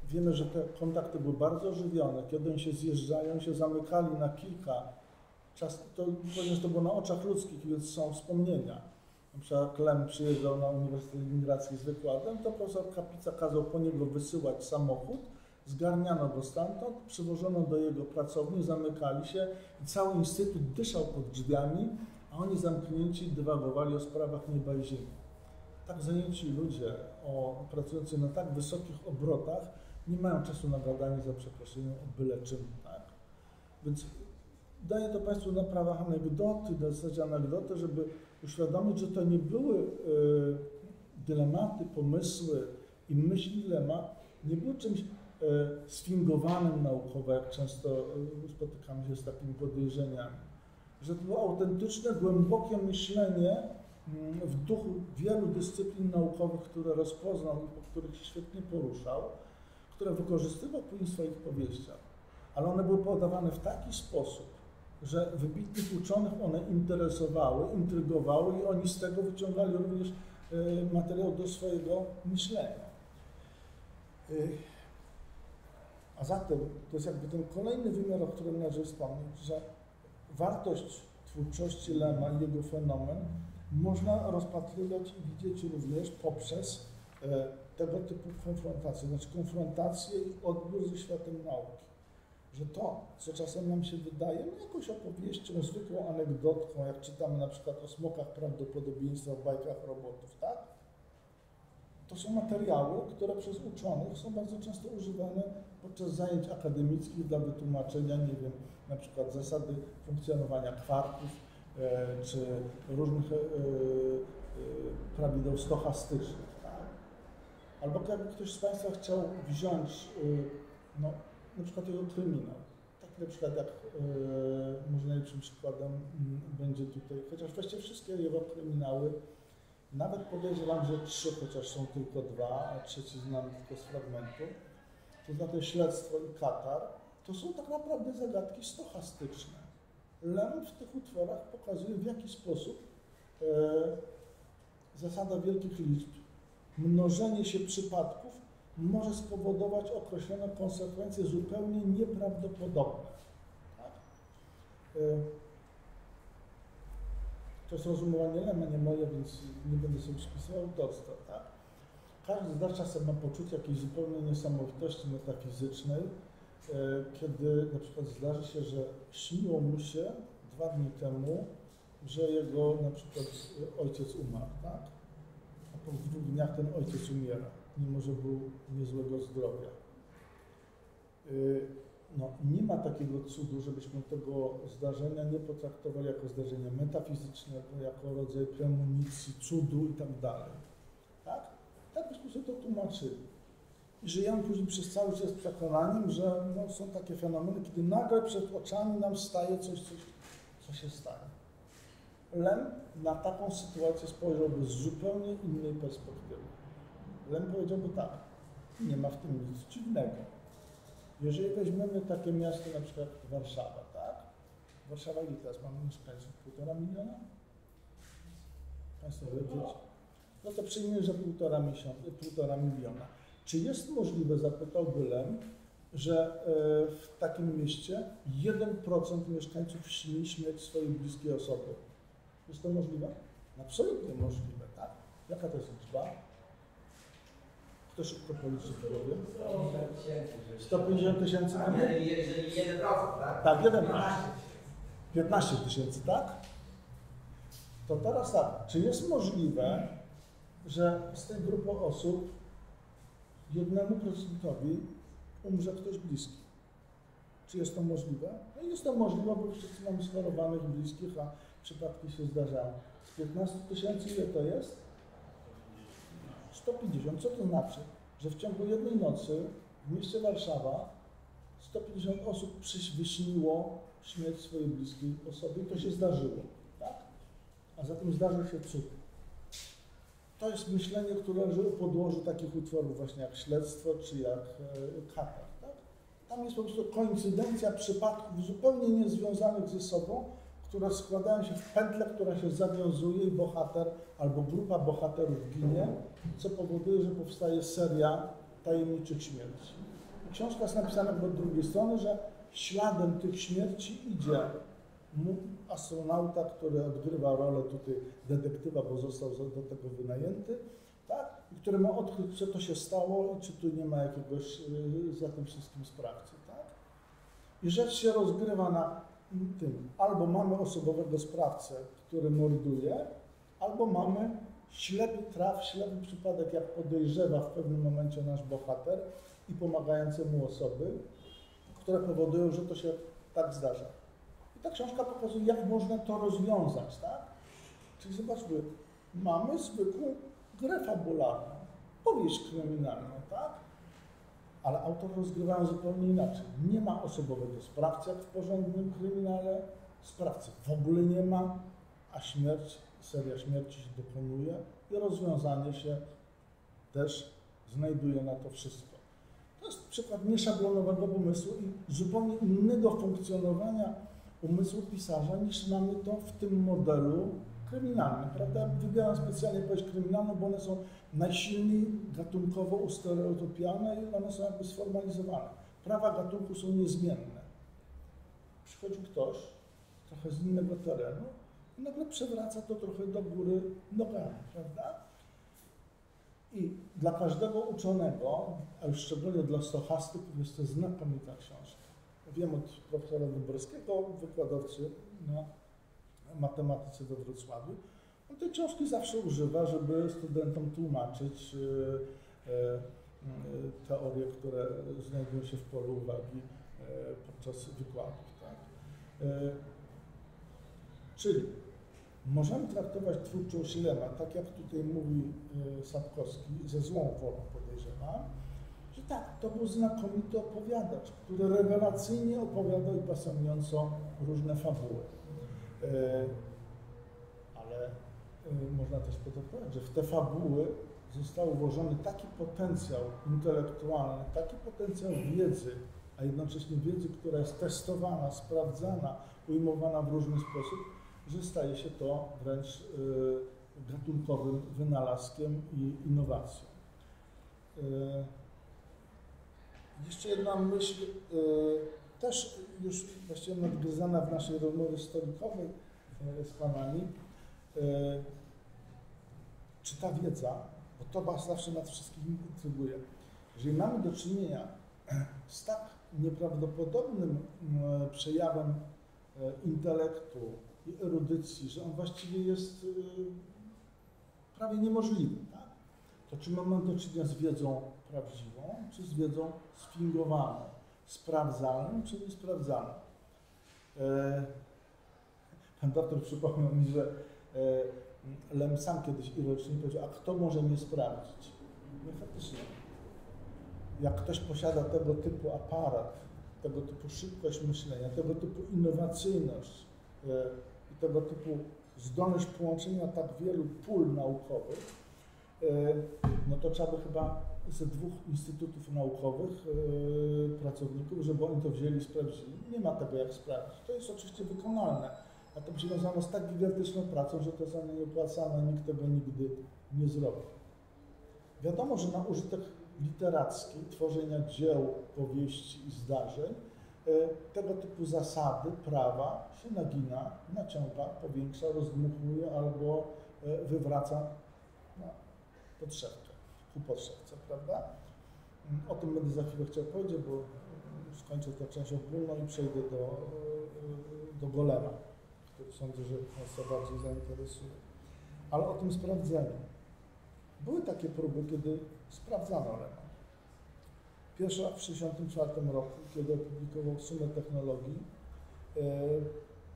Wiemy, że te kontakty były bardzo ożywione. Kiedy oni się zjeżdżają, się zamykali na kilka czas, to ponieważ to było na oczach ludzkich, więc są wspomnienia. Na przykład Klem przyjeżdżał na Uniwersytet Leningradzki z wykładem, to profesor Kapica kazał po niego wysyłać samochód, zgarniano go stamtąd, przywożono do jego pracowni, zamykali się i cały instytut dyszał pod drzwiami, a oni zamknięci dywagowali o sprawach nieba i ziemi. Tak zajęci ludzie o, pracujący na tak wysokich obrotach nie mają czasu na gadanie za przeproszeniem o byle czym. Tak? Więc daję to Państwu na prawach anegdoty, na zasadzie anegdoty, żeby uświadomić, że to nie były y, dylematy, pomysły i myśli Lema, nie były czymś y, sfingowanym naukowo, jak często y, spotykamy się z takimi podejrzeniami. Że to było autentyczne, głębokie myślenie mm, w duchu wielu dyscyplin naukowych, które rozpoznał i po których się świetnie poruszał, które wykorzystywał później w swoich powieściach. Ale one były podawane w taki sposób, że wybitnych uczonych one interesowały, intrygowały i oni z tego wyciągali również y, materiał do swojego myślenia. Y, A zatem to jest jakby ten kolejny wymiar, o którym należy wspomnieć, że wartość twórczości Lema i jego fenomen można rozpatrywać i widzieć również poprzez e, tego typu konfrontacje, znaczy konfrontację i odbiór ze światem nauki. Że to, co czasem nam się wydaje no jakąś opowieścią, zwykłą anegdotką, jak czytamy na przykład o smokach prawdopodobieństwa w bajkach robotów, tak? To są materiały, które przez uczonych są bardzo często używane podczas zajęć akademickich dla wytłumaczenia, nie wiem, na przykład zasady funkcjonowania kwarków, e, czy różnych e, e, prawideł stochastycznych. Tak? Albo jakby ktoś z Państwa chciał wziąć e, no, na przykład jego kryminał. Tak na przykład jak e, może najlepszym przykładem mm, będzie tutaj, chociaż właściwie wszystkie jego kryminały, nawet podejrzewam, że trzy, chociaż są tylko dwa, a trzeci znamy tylko z fragmentu, to znaczy śledztwo i Katar, to są tak naprawdę zagadki stochastyczne. Lem w tych utworach pokazuje, w jaki sposób e, zasada wielkich liczb, mnożenie się przypadków może spowodować określone konsekwencje zupełnie nieprawdopodobne. Tak? E, to jest rozumowanie Lema, nie moje, więc nie będę sobie spisywał autorstwa. Tak? Każdy z nas czasem ma poczucie jakiejś zupełnej niesamowitości metafizycznej, e, kiedy na przykład zdarzy się, że śniło mu się dwa dni temu, że jego na przykład ojciec umarł, tak? A po dwóch dniach ten ojciec umiera, mimo że był niezłego zdrowia. Y, No, nie ma takiego cudu, żebyśmy tego zdarzenia nie potraktowali jako zdarzenia metafizycznego, jako rodzaj premonicji, cudu i tak dalej. Tak? Tak byśmy sobie to tłumaczyli. I żyjemy później przez cały czas przekonaniem, że no, są takie fenomeny, kiedy nagle przed oczami nam staje coś, coś co się stanie. Lem na taką sytuację spojrzałby z zupełnie innej perspektywy. Lem powiedziałby tak, nie ma w tym nic dziwnego. Jeżeli weźmiemy takie miasto na przykład Warszawa, tak? Warszawa ile teraz mamy mieszkańców? Półtora miliona? Państwo wiecie? No to przyjmijmy, że półtora, miesiąca, półtora miliona. Czy jest możliwe, zapytałby Lem, że e, w takim mieście 1% mieszkańców śni śmierć swojej bliskiej osoby? Jest to możliwe? Absolutnie możliwe, tak? Jaka to jest liczba? Szybko policzy w głowie? 150 tysięcy mnie? Jeżeli, jeżeli 1%, tak? Tak, 1 15 tysięcy, tak? To teraz tak, czy jest możliwe, że z tej grupy osób jednemu procentowi umrze ktoś bliski? Czy jest to możliwe? No jest to możliwe, bo wszyscy mamy schorowanych bliskich, a przypadki się zdarzają. Z 15 tysięcy ile to jest? 150. Co to znaczy? Że w ciągu jednej nocy w mieście Warszawa 150 osób wyśniło śmierć swojej bliskiej osoby i to się zdarzyło. Tak? A zatem zdarzył się cud. To jest myślenie, które leży u podłożu takich utworów właśnie jak Śledztwo czy jak e, Katar. Tak? Tam jest po prostu koincydencja przypadków zupełnie niezwiązanych ze sobą, które składają się w pętlę, która się zawiązuje i bohater albo grupa bohaterów ginie, co powoduje, że powstaje seria tajemniczych śmierci. Książka jest napisana od drugiej strony, że śladem tych śmierci idzie astronauta, który odgrywa rolę tutaj detektywa, bo został do tego wynajęty, tak? I który ma odkryć, co to się stało i czy tu nie ma jakiegoś y, za tym wszystkim sprawcy. Tak? I rzecz się rozgrywa na tym, albo mamy osobowego sprawcę, który morduje, albo mamy ślepy traf, ślepy przypadek, jak podejrzewa w pewnym momencie nasz bohater i pomagające mu osoby, które powodują, że to się tak zdarza. I ta książka pokazuje, jak można to rozwiązać, tak? Czyli zobaczmy, mamy zwykłą grę fabularną, powieść kryminalną, tak? Ale autor rozgrywa zupełnie inaczej. Nie ma osobowego sprawcy jak w porządnym kryminale, sprawcy w ogóle nie ma, a śmierć, seria śmierci się dokonuje i rozwiązanie się też znajduje na to wszystko. To jest przykład nieszablonowego pomysłu i zupełnie innego funkcjonowania umysłu pisarza niż mamy to w tym modelu kryminalnym, prawda? Wybieram specjalnie powieść kryminalną, bo one są najsilniej gatunkowo ustereotypiane i one są jakby sformalizowane. Prawa gatunku są niezmienne. Przychodzi ktoś trochę z innego terenu i nagle przewraca to trochę do góry nogami, prawda? I dla każdego uczonego, a już szczególnie dla stochastyków, jest to znakomita książka. Wiem od profesora Dąbrowskiego, wykładowcy na matematyce we Wrocławiu. On tej książki zawsze używa, żeby studentom tłumaczyć e, e, teorie, które znajdują się w polu uwagi podczas wykładów. Tak? Czyli możemy traktować twórczość Lema, tak jak tutaj mówi Sapkowski, ze złą wolą podejrzewam, że tak, to był znakomity opowiadacz, który rewelacyjnie opowiadał i pasjonująco różne fabuły. Ale można też podkreślić, że w te fabuły został włożony taki potencjał intelektualny, taki potencjał wiedzy, a jednocześnie wiedzy, która jest testowana, sprawdzana, ujmowana w różny sposób, że staje się to wręcz e, gatunkowym wynalazkiem i innowacją. Jeszcze jedna myśl, też już właściwie nadgryzana w naszej rozmowie stolikowej z Panami, czy ta wiedza, bo to Was zawsze nad wszystkim intryguje, jeżeli mamy do czynienia z tak nieprawdopodobnym przejawem intelektu i erudycji, że on właściwie jest prawie niemożliwy, tak? to czy mamy do czynienia z wiedzą prawdziwą, czy z wiedzą sfingowaną, sprawdzalną, czy niesprawdzalną. E, pan doktor przypomniał mi, że e, Lem sam kiedyś ironicznie powiedział, a kto może mnie sprawdzić? No faktycznie, jak ktoś posiada tego typu aparat, tego typu szybkość myślenia, tego typu innowacyjność e, i tego typu zdolność połączenia tak wielu pól naukowych, no to trzeba by chyba ze dwóch instytutów naukowych pracowników, żeby oni to wzięli i sprawdzili. Nie ma tego jak sprawdzić. To jest oczywiście wykonalne, a to związane z tak gigantyczną pracą, że to jest nieopłacalne, nikt tego nigdy nie zrobi. Wiadomo, że na użytek literacki, tworzenia dzieł, powieści i zdarzeń, tego typu zasady, prawa się nagina, naciąga, powiększa, rozdmuchuje albo wywraca na podszewkę, ku podszewce, prawda? O tym będę za chwilę chciał powiedzieć, bo skończę tę część ogólną i przejdę do, do golema, który sądzę, że nas bardziej zainteresuje. Ale o tym sprawdzeniu. Były takie próby, kiedy sprawdzano Lema. Pierwsza w 1964 roku, kiedy opublikował Sumę Technologii,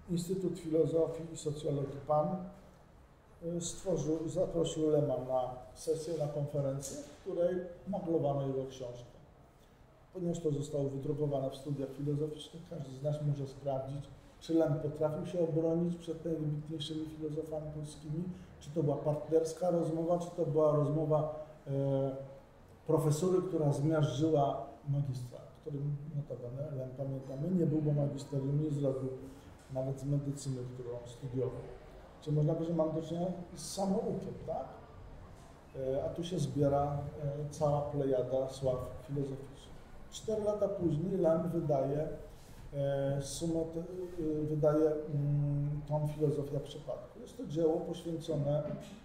Instytut Filozofii i Socjologii PAN stworzył, zaprosił Lema na sesję, na konferencję, w której maglowano jego książkę. Ponieważ to zostało wydrukowane w studiach filozoficznych, każdy z nas może sprawdzić, czy Lem potrafił się obronić przed najwybitniejszymi filozofami polskimi, czy to była partnerska rozmowa, czy to była rozmowa e, profesury, która zmiażdżyła magistra, którym notabene Lem pamiętamy, nie był, bo magisterium nie zrobił nawet z medycyny, którą studiował. Czyli można powiedzieć, że mam do czynienia z samoukiem, tak? A tu się zbiera cała plejada sław filozoficznych. Cztery lata później Lem wydaje sumę, wydaje tom Filozofia Przypadku. Jest to dzieło poświęcone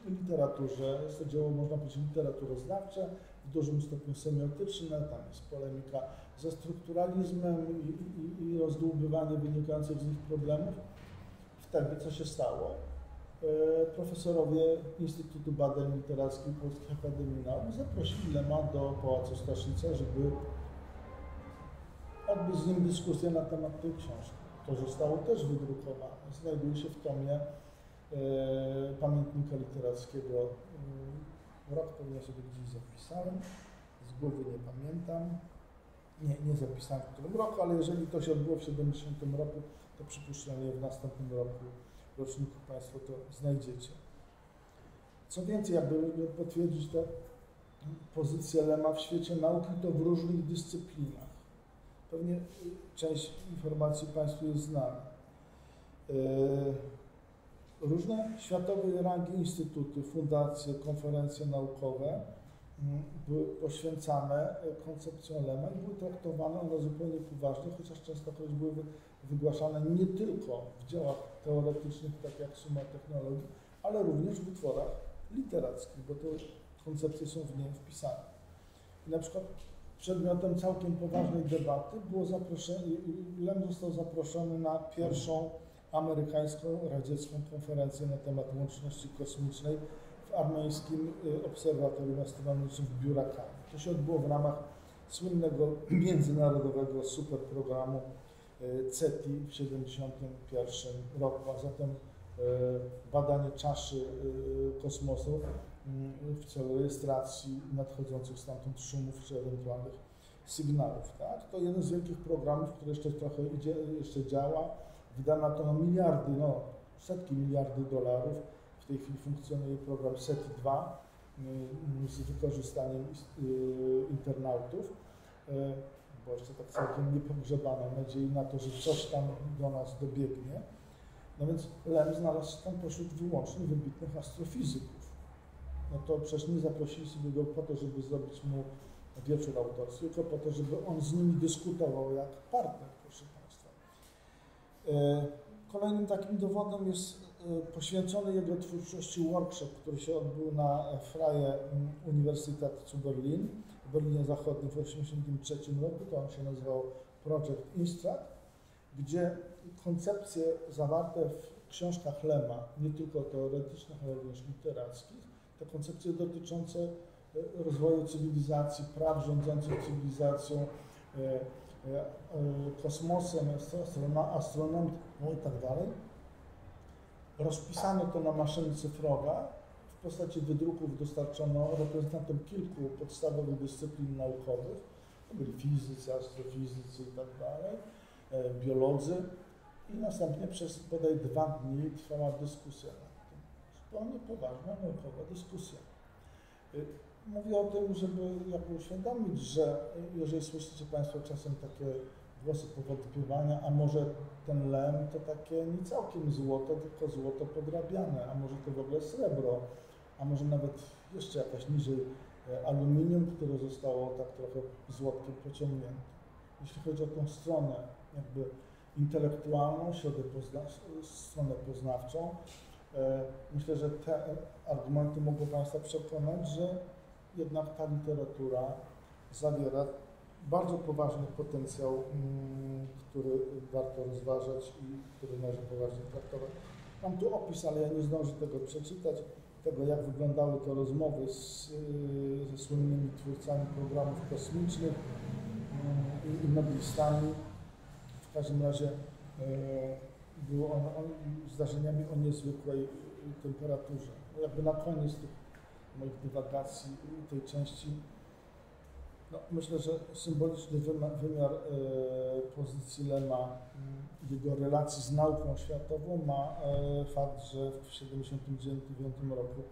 literaturze, jest to dzieło, można powiedzieć, literaturoznawcze, w dużym stopniu semiotyczne, tam jest polemika ze strukturalizmem i, i, i rozdłubywanie wynikających z nich problemów. Wtedy co się stało? profesorowie Instytutu Badań Literackich Polskiej Akademii Nauk zaprosili Lema do Pałacu Staszica, żeby odbyć z nim dyskusję na temat tej książki. To zostało też wydrukowane. Znajduje się w tomie e, pamiętnika literackiego. E, rok pewnie sobie gdzieś zapisałem, z głowy nie pamiętam. Nie, nie zapisałem w którym roku, ale jeżeli to się odbyło w 70 roku, to przypuszczam, że w następnym roku roczniku Państwo to znajdziecie. Co więcej, aby potwierdzić tę pozycję Lema w świecie nauki, to w różnych dyscyplinach. Pewnie część informacji Państwu jest znana. E, różne światowej rangi instytuty, fundacje, konferencje naukowe były poświęcane koncepcjom Lema i były traktowane one zupełnie poważnie, chociaż częstokroć były wygłaszane nie tylko w dziełach teoretycznych, tak jak Suma Technologii, ale również w utworach literackich, bo te koncepcje są w niej wpisane. I na przykład przedmiotem całkiem poważnej debaty było zaproszenie, Lem został zaproszony na pierwszą amerykańsko-radziecką konferencję na temat łączności kosmicznej w armeńskim y, obserwatorium astronomicznym w Biurakanie. To się odbyło w ramach słynnego międzynarodowego superprogramu y, CETI w 1971 roku, a zatem y, badanie czaszy kosmosu w celu rejestracji nadchodzących stamtąd szumów czy ewentualnych sygnałów. Tak? To jeden z wielkich programów, który jeszcze trochę idzie, jeszcze działa. Wydano na to miliardy, no, setki miliardy dolarów. W tej chwili funkcjonuje program SETI-2 y, z wykorzystaniem y, internautów, y, bo jeszcze tak całkiem nie pogrzebano nadziei na to, że coś tam do nas dobiegnie. No więc Lem znalazł tam pośród wyłącznie wybitnych astrofizyków. No to przecież nie zaprosili sobie go po to, żeby zrobić mu wieczór autorski, tylko po to, żeby on z nimi dyskutował jak partner, proszę Państwa. E, Kolejnym takim dowodem jest e, poświęcony jego twórczości workshop, który się odbył na Freie Universität zu Berlin w Berlinie Zachodnim w 1983 roku. To on się nazywał Project Instrat, gdzie koncepcje zawarte w książkach Lema, nie tylko teoretycznych, ale również literackich, te koncepcje dotyczące e, rozwoju cywilizacji, praw rządzących cywilizacją, e, e, kosmosem, astronomią i tak dalej. Rozpisano to na maszyny cyfrowe. W postaci wydruków dostarczono reprezentantom kilku podstawowych dyscyplin naukowych. To byli fizycy, astrofizycy i tak biolodzy. I następnie przez bodaj dwa dni trwała dyskusja Zupełnie poważna naukowa dyskusja. Mówię o tym, żeby jakby uświadomić, że jeżeli słyszycie Państwo czasem takie głosy powątpiewania, a może ten lem to takie nie całkiem złoto, tylko złoto podrabiane, a może to w ogóle srebro, a może nawet jeszcze jakaś niżej aluminium, które zostało tak trochę złotkiem pociągnięte. Jeśli chodzi o tą stronę jakby intelektualną, środę pozna stronę poznawczą, myślę, że te argumenty mogą Państwa przekonać, że jednak ta literatura zawiera bardzo poważny potencjał, mm, który warto rozważać i który należy poważnie traktować. Mam tu opis, ale ja nie zdążę tego przeczytać, tego jak wyglądały te rozmowy z, ze słynnymi twórcami programów kosmicznych mm, i, i noblistami. W każdym razie e, było on, on zdarzeniami o niezwykłej temperaturze. Jakby na koniec tych moich dywagacji tej części no, myślę, że symboliczny wymiar, wymiar e, pozycji Lema, jego relacji z nauką światową ma e, fakt, że w 1979 roku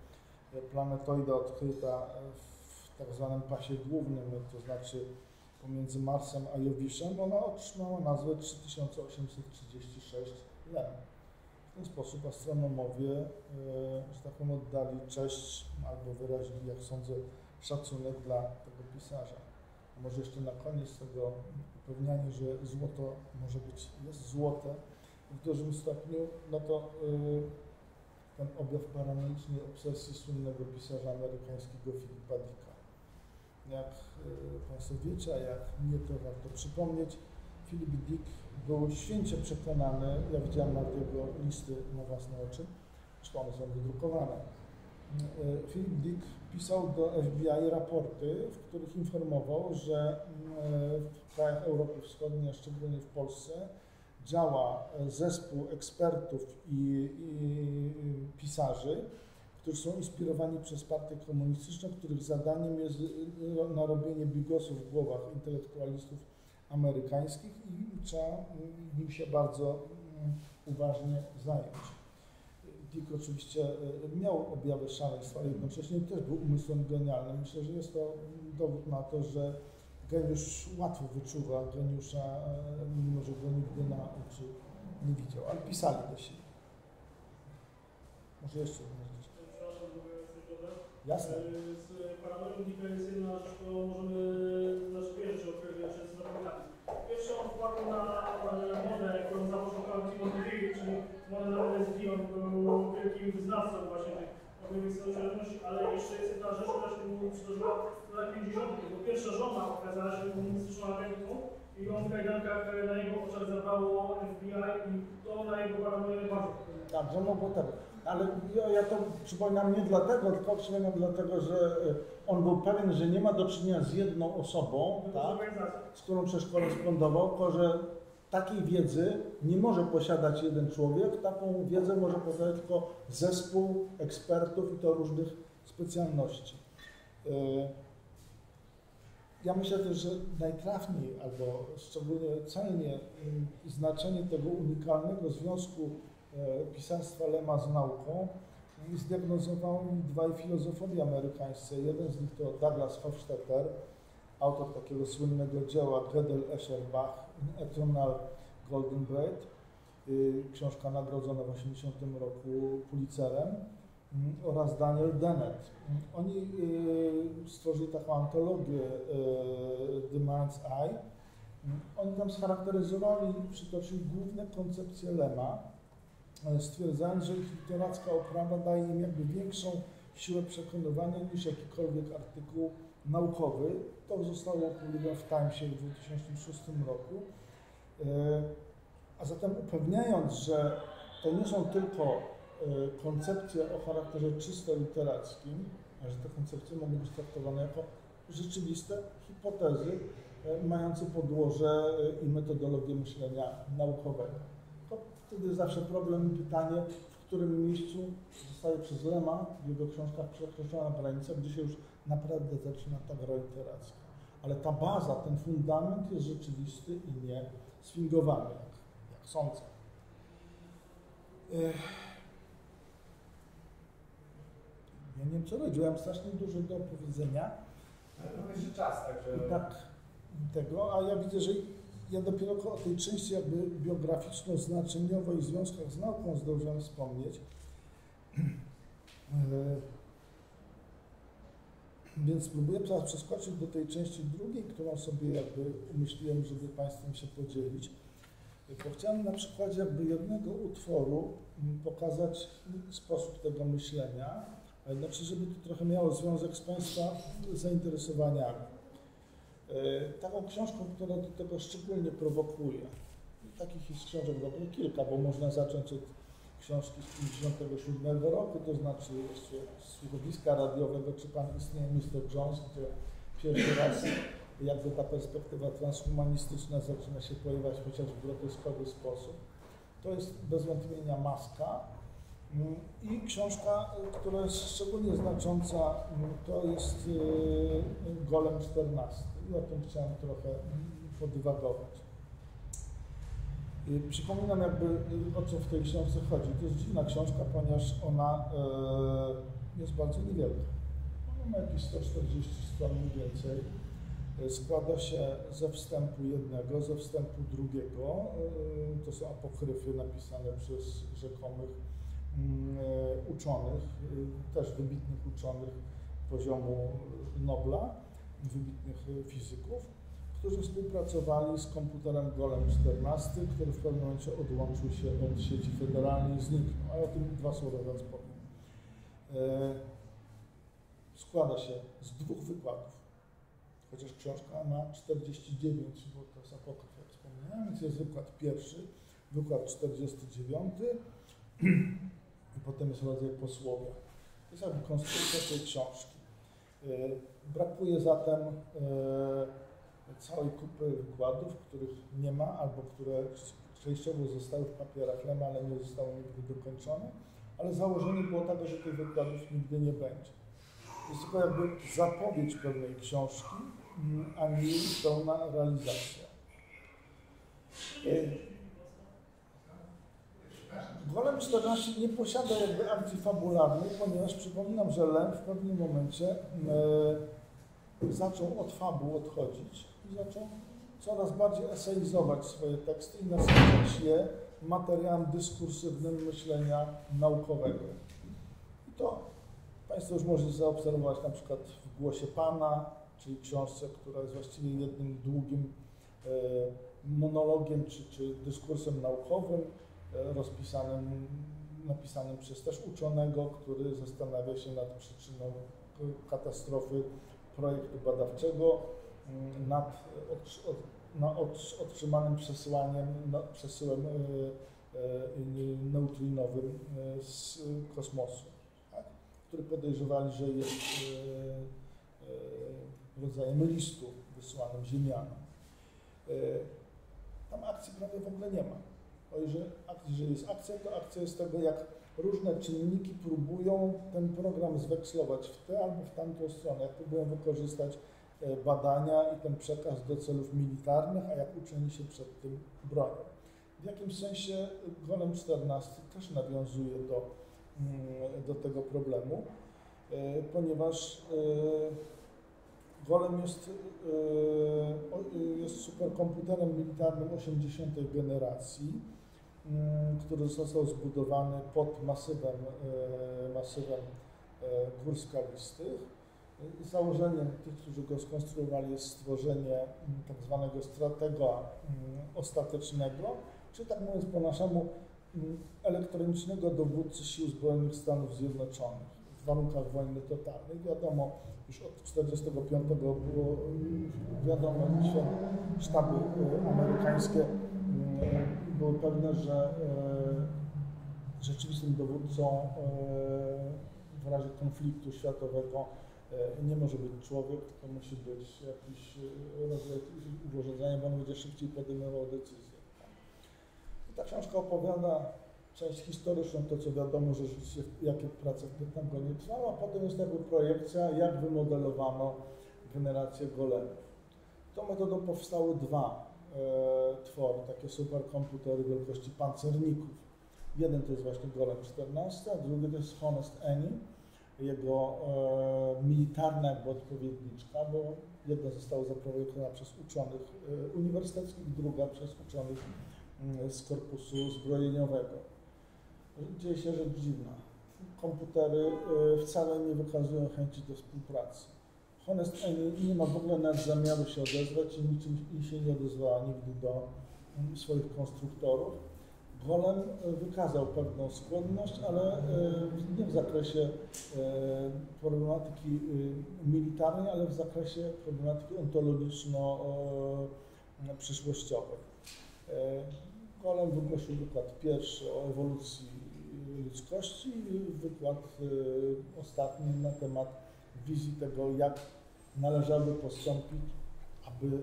planetoida odkryta w tak zwanym pasie głównym, to znaczy pomiędzy Marsem a Jowiszem, ona otrzymała nazwę 3836 W ten sposób astronomowie, że tak powiem, oddali cześć albo wyrazili, jak sądzę, szacunek dla tego pisarza. A może jeszcze na koniec tego upewnianie, że złoto może być, jest złote w dużym stopniu, no to yy, ten objaw paranoicznej obsesji słynnego pisarza amerykańskiego Filipa Dicka. Jak yy, Państwo wiecie, a jak mnie to warto przypomnieć, Philip Dick był święcie przekonany, ja widziałem nawet jego listy na własne oczy, zresztą one są wydrukowane. Philip Dick pisał do FBI raporty, w których informował, że w krajach Europy Wschodniej, a szczególnie w Polsce, działa zespół ekspertów i, i pisarzy, którzy są inspirowani przez partię komunistyczną, których zadaniem jest narobienie bigosów w głowach intelektualistów amerykańskich i trzeba nim się bardzo uważnie zająć. Dick oczywiście miał objawy szaleństwa, ale jednocześnie też był umysłem genialnym. Myślę, że jest to dowód na to, że geniusz łatwo wyczuwa geniusza, mimo że go nigdy na oczy nie widział, ale pisali do siebie. Może jeszcze jedna rzecz. Jasne. Z którą możemy, ale jeszcze jest jedna rzecz, która się mu przydarzyła w latach 50. Jego pierwsza żona okazała się komunistyczną agentką i I on w kajdankach na jego oczach zabrało FBI i to na jego paranoję bardzo. Tak, że mogło tego. Ale ja, ja to przypominam nie dlatego, tylko przypominam dlatego, że e, on był pewien, że nie ma do czynienia z jedną osobą, tak, z którą przecież korespondował, tylko że takiej wiedzy nie może posiadać jeden człowiek, taką wiedzę może posiadać tylko zespół ekspertów i to różnych specjalności. E, Ja myślę też, że najtrafniej albo szczególnie celnie mm, znaczenie tego unikalnego związku e, pisarstwa Lema z nauką mm, zdiagnozowali dwaj filozofowie amerykańscy. Jeden z nich to Douglas Hofstadter, autor takiego słynnego dzieła Gödel Escherbach, Eternal Golden Braid, y, książka nagrodzona w 80 roku Pulitzerem mm, oraz Daniel Dennett. Mm, Oni y, stworzyli taką antologię y, The Mind's Eye. Oni tam scharakteryzowali, przytoczyli główne koncepcje Lema, stwierdzając, że ich literacka oprawa daje im jakby większą siłę przekonywania niż jakikolwiek artykuł naukowy. To zostało opublikowane w Timesie w 2006 roku. E, A zatem upewniając, że to nie są tylko e, koncepcje o charakterze czysto literackim, a że te koncepcje mogą być traktowane jako rzeczywiste hipotezy e, mające podłoże i metodologię myślenia naukowego. To wtedy zawsze problem i pytanie, w którym miejscu zostaje przez Lema w jego książkach przekroczona granica, gdzie się już naprawdę zaczyna ta gra literacka. Ale ta baza, ten fundament jest rzeczywisty i nie sfingowany, jak, jak sądzę. Ech. Ja nie wiem co robić, mam strasznie dużo do opowiedzenia. Ale to jeszcze czas, także... Tak tego, a ja widzę, że ja dopiero o tej części jakby biograficzno-znaczeniowej i związkach z nauką zdążyłem wspomnieć. Więc spróbuję teraz przeskoczyć do tej części drugiej, którą sobie jakby umyśliłem, żeby Państwem się podzielić. Bo chciałem na przykładzie jakby jednego utworu mm, pokazać sposób tego myślenia, ale znaczy, żeby to trochę miało związek z Państwa zainteresowaniami. E, Taką książką, która do tego szczególnie prowokuje. Takich jest książek w ogóle kilka, bo można zacząć od książki z 1957 roku, to znaczy jeszcze słuchowiska radiowego, czy Pan istnieje Mr. Jones, gdzie pierwszy raz jakby ta perspektywa transhumanistyczna zaczyna się pojawiać chociaż w groteskowy sposób. To jest bez wątpienia Maska. I książka, która jest szczególnie znacząca, to jest y, Golem 14. I o tym chciałem trochę podywagować. Przypominam jakby o co w tej książce chodzi. To jest dziwna książka, ponieważ ona y, jest bardzo niewielka. Ona ma jakieś 140 stron mniej więcej. Y, Składa się ze wstępu jednego, ze wstępu drugiego. Y, To są apokryfy napisane przez rzekomych mm, uczonych, też wybitnych uczonych poziomu Nobla, wybitnych fizyków którzy współpracowali z komputerem Golem 14, który w pewnym momencie odłączył się od sieci federalnej i zniknął. A o tym dwa słowa teraz powiem. E, składa się z dwóch wykładów, chociaż książka ma 49, bo to jest apokryf, jak wspomniałem, więc jest wykład pierwszy, wykład 49 i potem jest rodzaj posłowia. To jest jakby konstrukcja tej książki. E, Brakuje zatem e, całej kupy wykładów, których nie ma, albo które częściowo zostały w papierach Lema, ale nie zostały nigdy dokończone, ale założenie było takie, że tych wykładów nigdy nie będzie. Jest tylko jakby zapowiedź pewnej książki, a nie pełna realizacja. Golem 14 nie posiada jakby akcji fabularnej, ponieważ przypominam, że Lem w pewnym momencie e, zaczął od fabuł odchodzić zaczął coraz bardziej eseizować swoje teksty i nasycać je materiałem dyskursywnym myślenia naukowego. I to Państwo już możecie zaobserwować na przykład w Głosie Pana, czyli książce, która jest właściwie jednym długim e, monologiem czy, czy dyskursem naukowym, e, rozpisanym, napisanym przez też uczonego, który zastanawia się nad przyczyną katastrofy projektu badawczego, nad od, od, od- otrzymanym przesyłaniem, przesyłem e, e, neutrinowym e, z kosmosu, tak? który podejrzewali, że jest rodzajem listu wysłanym Ziemianom. Tam akcji prawie w ogóle nie ma. O ile że jest akcja, to akcja jest tego, jak różne czynniki próbują ten program zwekslować w tę albo w tamtą stronę, jak próbują wykorzystać badania i ten przekaz do celów militarnych, a jak uczeni się przed tym bronią. W jakimś sensie Golem 14 też nawiązuje do, mm, do tego problemu, e, ponieważ e, Golem jest, e, jest superkomputerem militarnym 80. generacji, mm, który został zbudowany pod masywem, e, masywem e, gór. Założeniem tych, którzy go skonstruowali jest stworzenie mm, tak zwanego stratega mm, ostatecznego, czyli tak mówiąc po naszemu mm, elektronicznego dowódcy sił zbrojnych Stanów Zjednoczonych w warunkach wojny totalnej. Wiadomo, już od 1945 było wiadomo, że sztaby e, amerykańskie były pewne, że e, rzeczywistym dowódcą e, w razie konfliktu światowego nie może być człowiek, to musi być jakiś e, rodzaj urządzenia, bo on będzie szybciej podejmował decyzje. I ta książka opowiada część historyczną, to co wiadomo, że rzeczywiście jakie prace w Pentagonie trwały, a potem jest jakby projekcja, jak wymodelowano generację golemów. Tą metodą powstały dwa e, twory, takie superkomputery wielkości pancerników. Jeden to jest właśnie Golem 14, a drugi to jest Honest Annie, jego e, militarna jakby odpowiedniczka, bo jedna została zaprojektowana przez uczonych e, uniwersyteckich, druga przez uczonych mm, z korpusu zbrojeniowego. Dzieje się rzecz dziwna. Komputery e, wcale nie wykazują chęci do współpracy. Honest Annie nie ma w ogóle nawet zamiaru się odezwać i niczym i się nie odezwała nigdy do mm, swoich konstruktorów. Golem e, wykazał pewną skłonność, ale e, nie w zakresie e, problematyki militarnej, ale w zakresie problematyki ontologiczno-przyszłościowej. Golem wygłosił wykład pierwszy o ewolucji ludzkości i wykład ostatni na temat wizji tego, jak należałoby postąpić, aby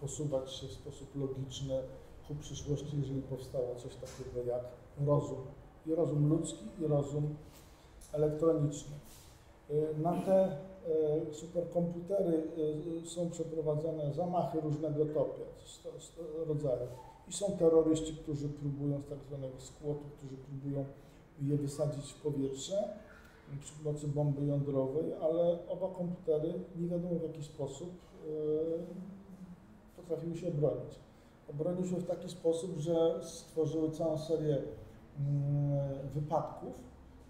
posuwać się w sposób logiczny ku przyszłości, jeżeli powstało coś takiego jak rozum. I rozum ludzki, i rozum elektroniczny. E, Na te e, superkomputery e, są przeprowadzane zamachy różnego topia, rodzaju. I są terroryści, którzy próbują z tak zwanego skłotu, którzy próbują je wysadzić w powietrze przy pomocy bomby jądrowej, ale oba komputery nie wiadomo w jaki sposób potrafiły się obronić. Obroniły się w taki sposób, że stworzyły całą serię mm, wypadków,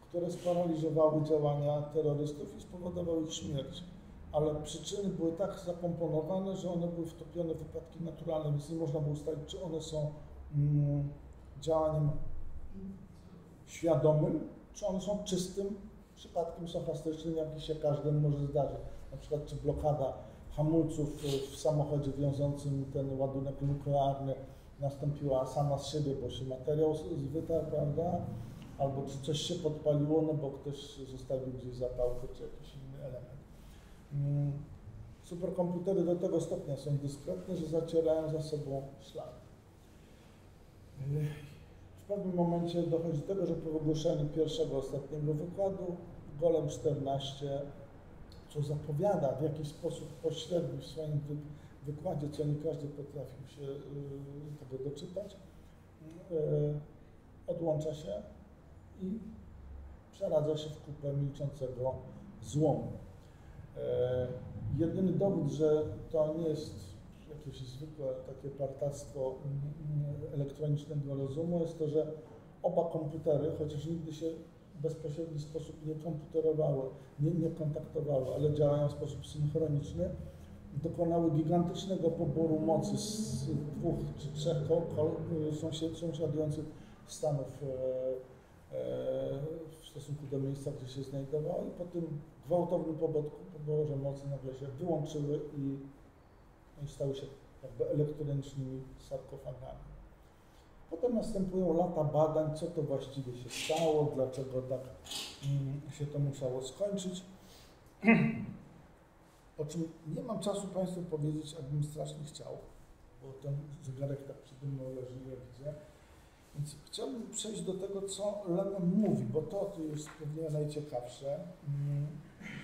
które sparaliżowały działania terrorystów i spowodowały ich śmierć. Ale przyczyny były tak zakomponowane, że one były wtopione w wypadki naturalne, więc nie można było ustalić, czy one są mm, działaniem świadomym, czy one są czystym przypadkiem sochastycznym, jaki się każdemu może zdarzyć. Na przykład czy blokada hamulców w samochodzie wiążącym ten ładunek nuklearny nastąpiła sama z siebie, bo się materiał z- wytarł, prawda? Albo czy coś się podpaliło, no bo ktoś zostawił gdzieś zapałkę czy jakiś inny element. Mm, Superkomputery do tego stopnia są dyskretne, że zacierają za sobą ślady. Yy, W pewnym momencie dochodzi do tego, że po wygłoszeniu pierwszego, ostatniego wykładu Golem 14, co zapowiada w jakiś sposób pośredni w swoim wy, wykładzie, co nie każdy potrafił się yy, tego doczytać, yy, odłącza się i przeradza się w kupę milczącego złomu. E, Jedyny dowód, że to nie jest jakieś zwykłe takie partactwo mm, elektronicznego rozumu, jest to, że oba komputery, chociaż nigdy się bezpośredni sposób nie komputerowały, nie, nie kontaktowały, ale działają w sposób synchroniczny, dokonały gigantycznego poboru mocy z dwóch czy trzech ko- sąsiad- sąsiadujących stanów e, e, w stosunku do miejsca, gdzie się znajdowało i po tym gwałtownym poborze mocy nagle się wyłączyły i, i stały się jakby elektronicznymi sarkofagami. Potem następują lata badań, co to właściwie się stało, dlaczego tak mm, się to musiało skończyć. O czym nie mam czasu Państwu powiedzieć, abym strasznie chciał, bo ten zegarek tak przede mną leży, ja widzę. Więc chciałbym przejść do tego, co Lenin mówi, bo to, jest pewnie najciekawsze. Mm,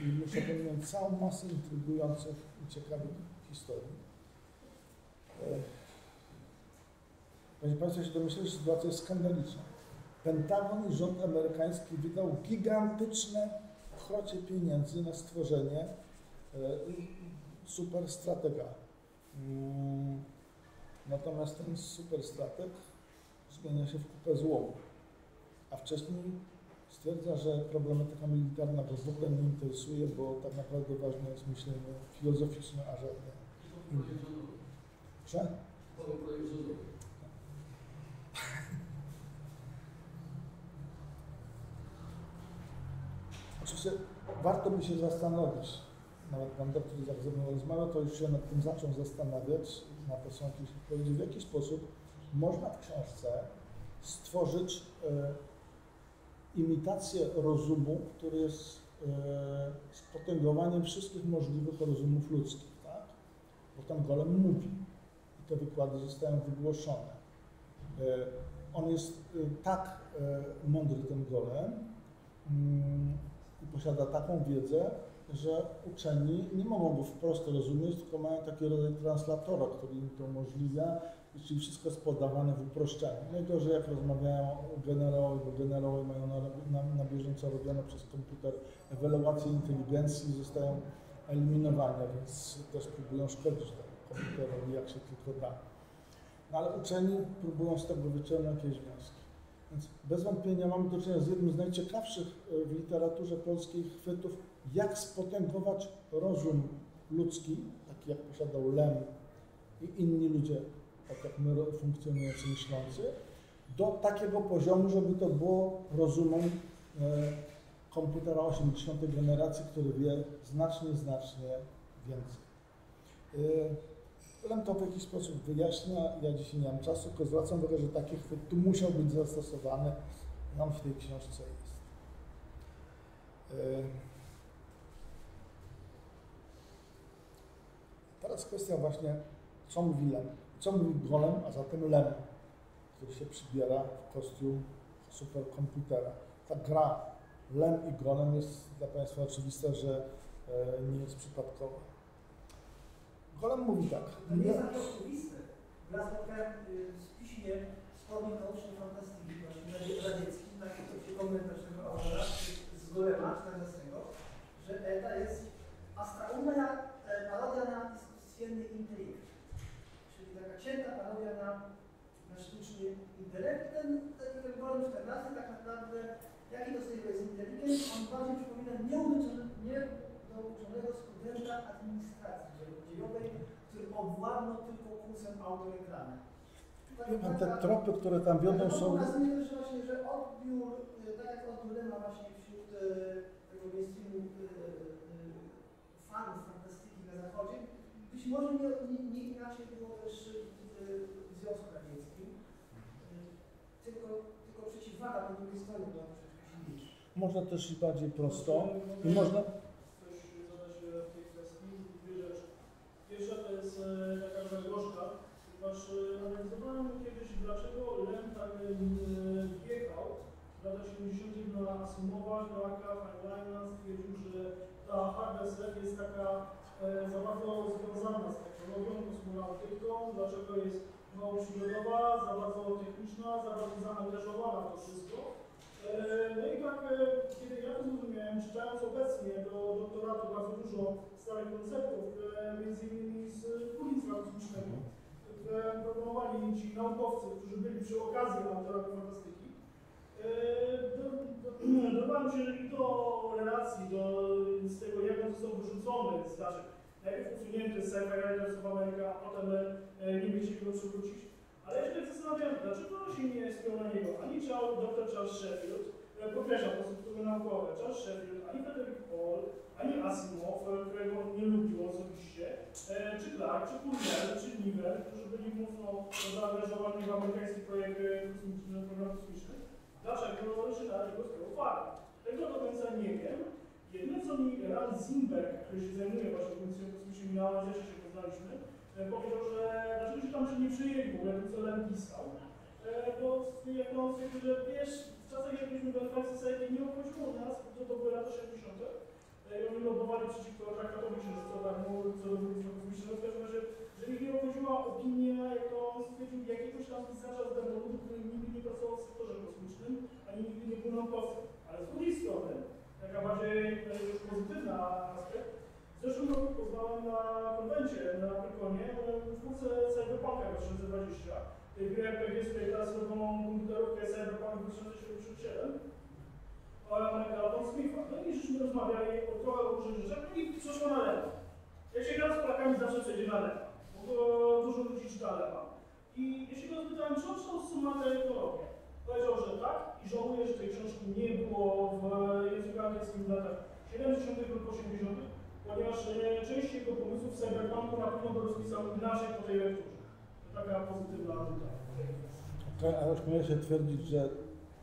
I muszę wymienić całą masę intrygujących i ciekawych historii. Będzie Państwo się domyśleli, że sytuacja jest skandaliczna. Pentagon i rząd amerykański wydał gigantyczne krocie pieniędzy na stworzenie e, superstratega. Mm, Natomiast ten superstrateg zmienia się w kupę złomu. A wcześniej stwierdza, że problematyka militarna go w ogóle nie interesuje, bo tak naprawdę ważne jest myślenie filozoficzne, a żadne inne. Oczywiście warto by się zastanowić, nawet pan doktor jak ze mną rozmawia, to już się nad tym zaczął zastanawiać, na to są jakieś odpowiedzi, w jaki sposób można w książce stworzyć e, imitację rozumu, który jest e, spotęgowaniem wszystkich możliwych rozumów ludzkich, tak? Bo ten golem mówi i te wykłady zostają wygłoszone. E, on jest e, tak e, mądry, ten golem, mm, i posiada taką wiedzę, że uczeni nie mogą go wprost rozumieć, tylko mają taki rodzaj translatora, który im to umożliwia, czyli wszystko jest podawane w uproszczeniu. Najgorzej jak rozmawiają generałowie, bo generałowie mają na, na, na bieżąco robione przez komputer ewaluacje inteligencji i zostają eliminowane, więc też próbują szkodzić temu komputerowi jak się tylko da. No ale uczeni próbują z tego wyciągnąć jakieś wnioski. Więc bez wątpienia mamy do czynienia z jednym z najciekawszych e, w literaturze polskiej chwytów, jak spotęgować rozum ludzki, taki jak posiadał Lem i inni ludzie, tak jak my funkcjonujący, myślący, do takiego poziomu, żeby to było rozumem e, komputera 80. generacji, który wie znacznie, znacznie więcej. E, Lem to w jakiś sposób wyjaśnia, ja dzisiaj nie mam czasu, tylko zwracam uwagę, że taki chwyt tu musiał być zastosowany, nam w tej książce jest. E, Teraz kwestia właśnie, co mówi Lem, co mówi Golem, a zatem Lem, który się przybiera w kostium superkomputera. Ta gra Lem i Golem jest dla Państwa oczywista, że e, nie jest przypadkowa. Golem mówi tak. To nie jest takie oczywiste. Ja spotkałem y, w spisie Słownik Naucznej Fantastyki właśnie radzieckim, taki komentarz tego autora z Golema 14, że ETA jest astraumna e, parodia na iskustwienny intelekt. Czyli taka cięta parodia na, na sztuczny intelekt. Ten, ten, ten Golem 14 tak naprawdę, jaki to sobie jest inteligent, on bardziej przypomina nieudoczonego, niedouczonego studenta administracji dziejowej, który owładnął tylko kursem autoreklamy. Pan, te tropy, które tam wiodą są... pokazuje też właśnie, że odbiór, y, tak jak odbiór Lema właśnie wśród y, tego mainstreamu y, fanów fantastyki na zachodzie, być może nie, nie, nie inaczej było też w Związku Radzieckim, tylko, tylko przeciwwaga po drugiej stronie była troszeczkę silniejsza. Można też iść bardziej prosto i można... Coś zadać e, w tej kwestii. Dwie rzeczy. Pierwsza to jest e, taka gorzka, ponieważ e, analizowałem kiedyś, dlaczego Lem tak e, wjechał w latach 70. na Asimowa, Joaka, Heinleina, stwierdził, że ta hard SF jest taka za bardzo związana z technologią, kosmonautyką, dlaczego jest mało przygodowa, za bardzo techniczna, za bardzo zaangażowana w to wszystko. E, No i tak, e, kiedy ja to zrozumiałem, czytając obecnie do doktoratu bardzo dużo starych konceptów, e, między innymi z ulicy kosmicznego, które proponowali ci naukowcy, którzy byli przy okazji autorami fantastyki, do- do- dodałem się i do relacji, do z tego, jak on został wyrzucony z znaczy, najpierw usunięty z Sci-Fi Writers of a potem nie chcieli go przywrócić. Ale ja się tak zastanawiam, dlaczego się nie spiął na niego ani dr Charles Sheffield, e, podkreślam, są struktury naukowe, Charles Sheffield, ani Frederick Paul, ani Asimov, e, którego nie lubił osobiście, e, czy Clark, czy Cornell, czy Niven, którzy byli mocno zaangażowani w amerykańskie projekty kosmiczne, program kosmiczny, dlaczego Szynarz go skierował uwagę. Tego do końca nie wiem. Jedyne co mi Ran Zimberg, który się zajmuje właśnie komisją kosmiczną na się poznaliśmy, powiedział, że dlaczego się tam się nie przyjęli w ogóle tym, co pisał. E, Bo jak stwierdził, że wiesz, w czasach jak byliśmy w Society nie obchodziło nas, to to były lata 60. E, I oni lobowali przeciwko traktatowi księżycowemu, co do budownictwa kosmicznego. W każdym razie, że ich nie obchodziła opinia, jak to on stwierdził, jakiegoś tam pisarza z Bermudu, który nigdy nie pracował w sektorze kosmicznym, ani nigdy nie był naukowcem. Ale z drugiej strony, taka bardziej e, już pozytywna aspekt, w zeszłym roku poznałem na konwencie na Prykonie twórcę Cyberpunka 2020, tej gry RPG, z której teraz robią komputerówkę Cyberpunk 2077, Michaela Von Smitha. No i żeśmy rozmawiali o trochę różnych rzeczach i przeszło na lewo. Jak się gra z Polakami, zawsze przejdzie na lewo, bo dużo ludzi czyta lewa. I jeśli go zapytałem, czy on czytał sumatę ekologię, powiedział, że tak i żałuje, że tej książki nie było w języku angielskim w latach 70. lub 80., ponieważ e, część jego pomysłów w cyberpunku na pewno by rozpisał inaczej po tej lekturze. Taka pozytywna nuta. Okej, a już śmieję się twierdzić, że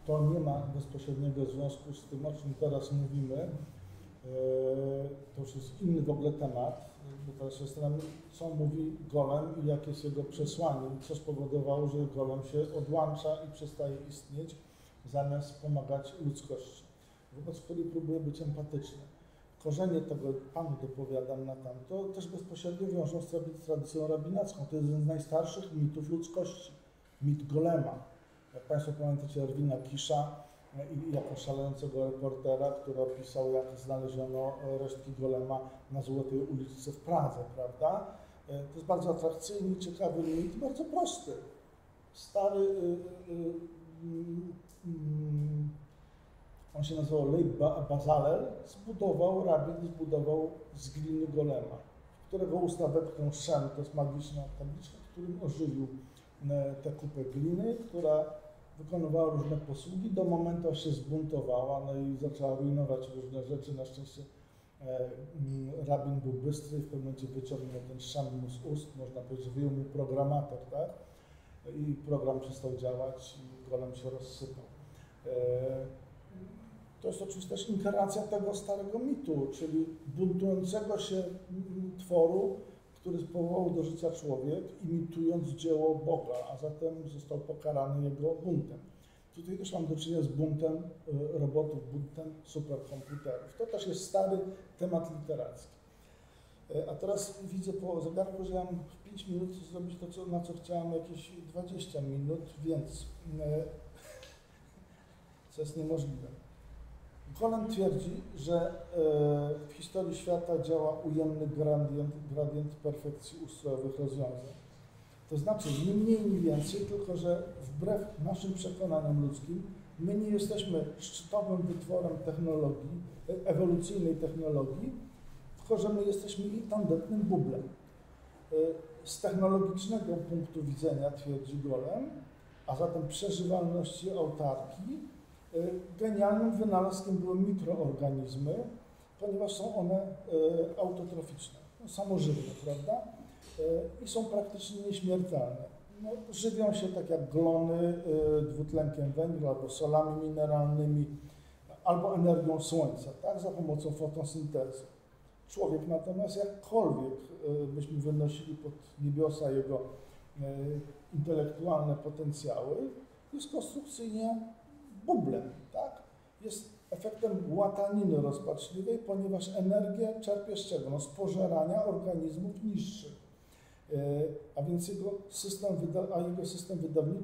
to nie ma bezpośredniego związku z tym, o czym teraz mówimy. Eee, To już jest inny w ogóle temat, bo teraz się zastanawiam, co mówi Golem i jakie jest jego przesłanie, co spowodowało, że Golem się odłącza i przestaje istnieć, zamiast pomagać ludzkości, wobec której próbuje być empatyczny. Korzenie tego, Panu dopowiadam na tamto, też bezpośrednio wiążą z tradycją rabinacką. To jest jeden z najstarszych mitów ludzkości, mit Golema. Jak Państwo pamiętacie Erwina Kisza e, jako szalejącego reportera, który opisał, jak znaleziono e, resztki Golema na Złotej ulicy w Pradze, prawda? E, To jest bardzo atrakcyjny ciekawy mit, bardzo prosty. Stary, on się nazywał Ba- Bazalel, zbudował, rabin zbudował z gliny Golema, którego usta wepchnął Shem, to jest magiczna tabliczka, którym ożywił e, tę kupę gliny, która wykonywała różne posługi, do momentu aż się zbuntowała, no i zaczęła rujnować różne rzeczy. Na szczęście e, mm, rabin był bystry i w pewnym momencie wyciągnął ten szam mu z ust, można powiedzieć, wyjął mu programator, tak? I program przestał działać i golem się rozsypał. E, To jest oczywiście też inkarnacja tego starego mitu, czyli buntującego się tworu, który powołał do życia człowiek, imitując dzieło Boga, a zatem został pokarany jego buntem. Tutaj też mam do czynienia z buntem y, robotów, buntem superkomputerów. To też jest stary temat literacki. Y, A teraz widzę po zegarku, że mam w 5 minut zrobić to, co, na co chciałem jakieś 20 minut, więc y, co jest niemożliwe. Golem twierdzi, że e, w historii świata działa ujemny gradient, gradient perfekcji ustrojowych rozwiązań. To znaczy, nie mniej, nie więcej, tylko że wbrew naszym przekonaniom ludzkim, my nie jesteśmy szczytowym wytworem technologii, e, ewolucyjnej technologii, tylko że my jesteśmy jej tandetnym bublem. E, Z technologicznego punktu widzenia, twierdzi Golem, a zatem przeżywalności autarkii, Y, Genialnym wynalazkiem były mikroorganizmy, ponieważ są one y, autotroficzne, no, samożywne, prawda? Y, I są praktycznie nieśmiertelne. No, żywią się tak jak glony dwutlenkiem węgla albo solami mineralnymi, albo energią słońca, tak? Za pomocą fotosyntezy. Człowiek natomiast jakkolwiek byśmy wynosili pod niebiosa jego intelektualne potencjały, jest konstrukcyjnie bublem, tak? Jest efektem łataniny rozpaczliwej, ponieważ energię czerpie z czego? No z pożerania organizmów niższych. E, A więc jego system, a jego system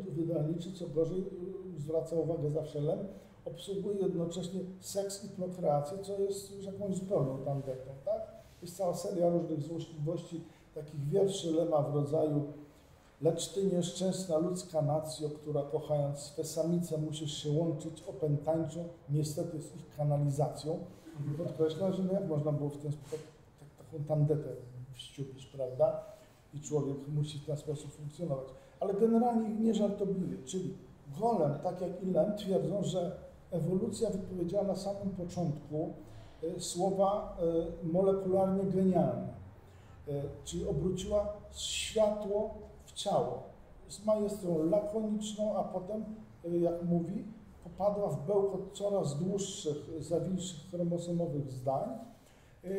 wydawniczy, co gorzej, y, zwraca uwagę zawsze Lem, obsługuje jednocześnie seks i prokreację, co jest już jakąś zupełną tandetą, tak? Jest cała seria różnych złośliwości, takich wierszy Lema w rodzaju Lecz ty nieszczęsna ludzka nacjo, która kochając swe samice musisz się łączyć opętańczą, niestety z ich kanalizacją. I podkreśla, że no jak można było w ten sposób tak, taką tandetę wściupić, prawda? I człowiek musi w ten sposób funkcjonować. Ale generalnie nie żartobliwie, czyli Golem, tak jak i Lem, twierdzą, że ewolucja wypowiedziała na samym początku y, słowa y, molekularnie genialne. czyli obróciła światło ciało. Jest majestrą lakoniczną, a potem, e, jak mówi, popadła w bełkot coraz dłuższych, zawilszych chromosomowych zdań e,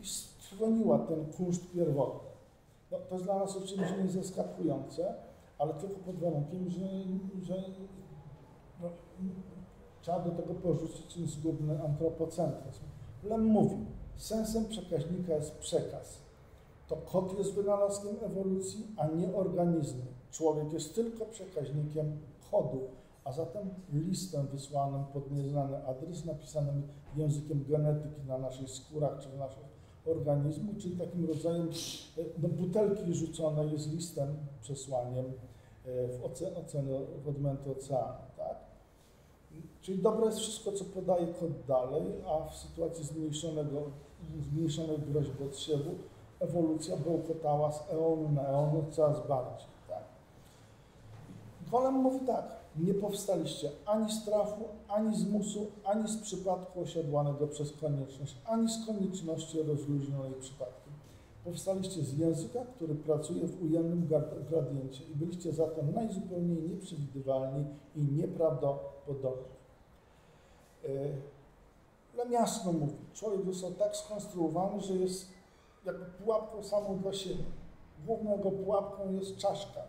i stroniła ten kunszt pierwotny. No, to jest dla nas oczywiście nie zaskakujące, ale tylko pod warunkiem, że, że no, trzeba do tego porzucić zgubny antropocentryzm. Lem mówi, sensem przekaźnika jest przekaz. To kot jest wynalazkiem ewolucji, a nie organizmy. Człowiek jest tylko przekaźnikiem kodu, a zatem listem wysłanym pod nieznany adres, napisanym językiem genetyki na naszych skórach czy w naszych organizmu, czyli takim rodzajem no, butelki rzucone jest listem, przesłaniem e, w ocenę, w odmęty oceanu. Tak? Czyli dobre jest wszystko, co podaje kod dalej, a w sytuacji zmniejszonego, zmniejszonej groźby odsiewu ewolucja bełkotała z eonu na eonu coraz bardziej. Tak? Golem mówi tak, nie powstaliście ani z trafu, ani z musu, ani z przypadku osiadłanego przez konieczność, ani z konieczności rozluźnionej przypadkiem. Powstaliście z języka, który pracuje w ujemnym gradiencie i byliście zatem najzupełniej nieprzewidywalni i nieprawdopodobni. Ale jasno mówi, człowiek został tak skonstruowany, że jest jakby pułapką samą dla siebie. Główną jego pułapką jest czaszka,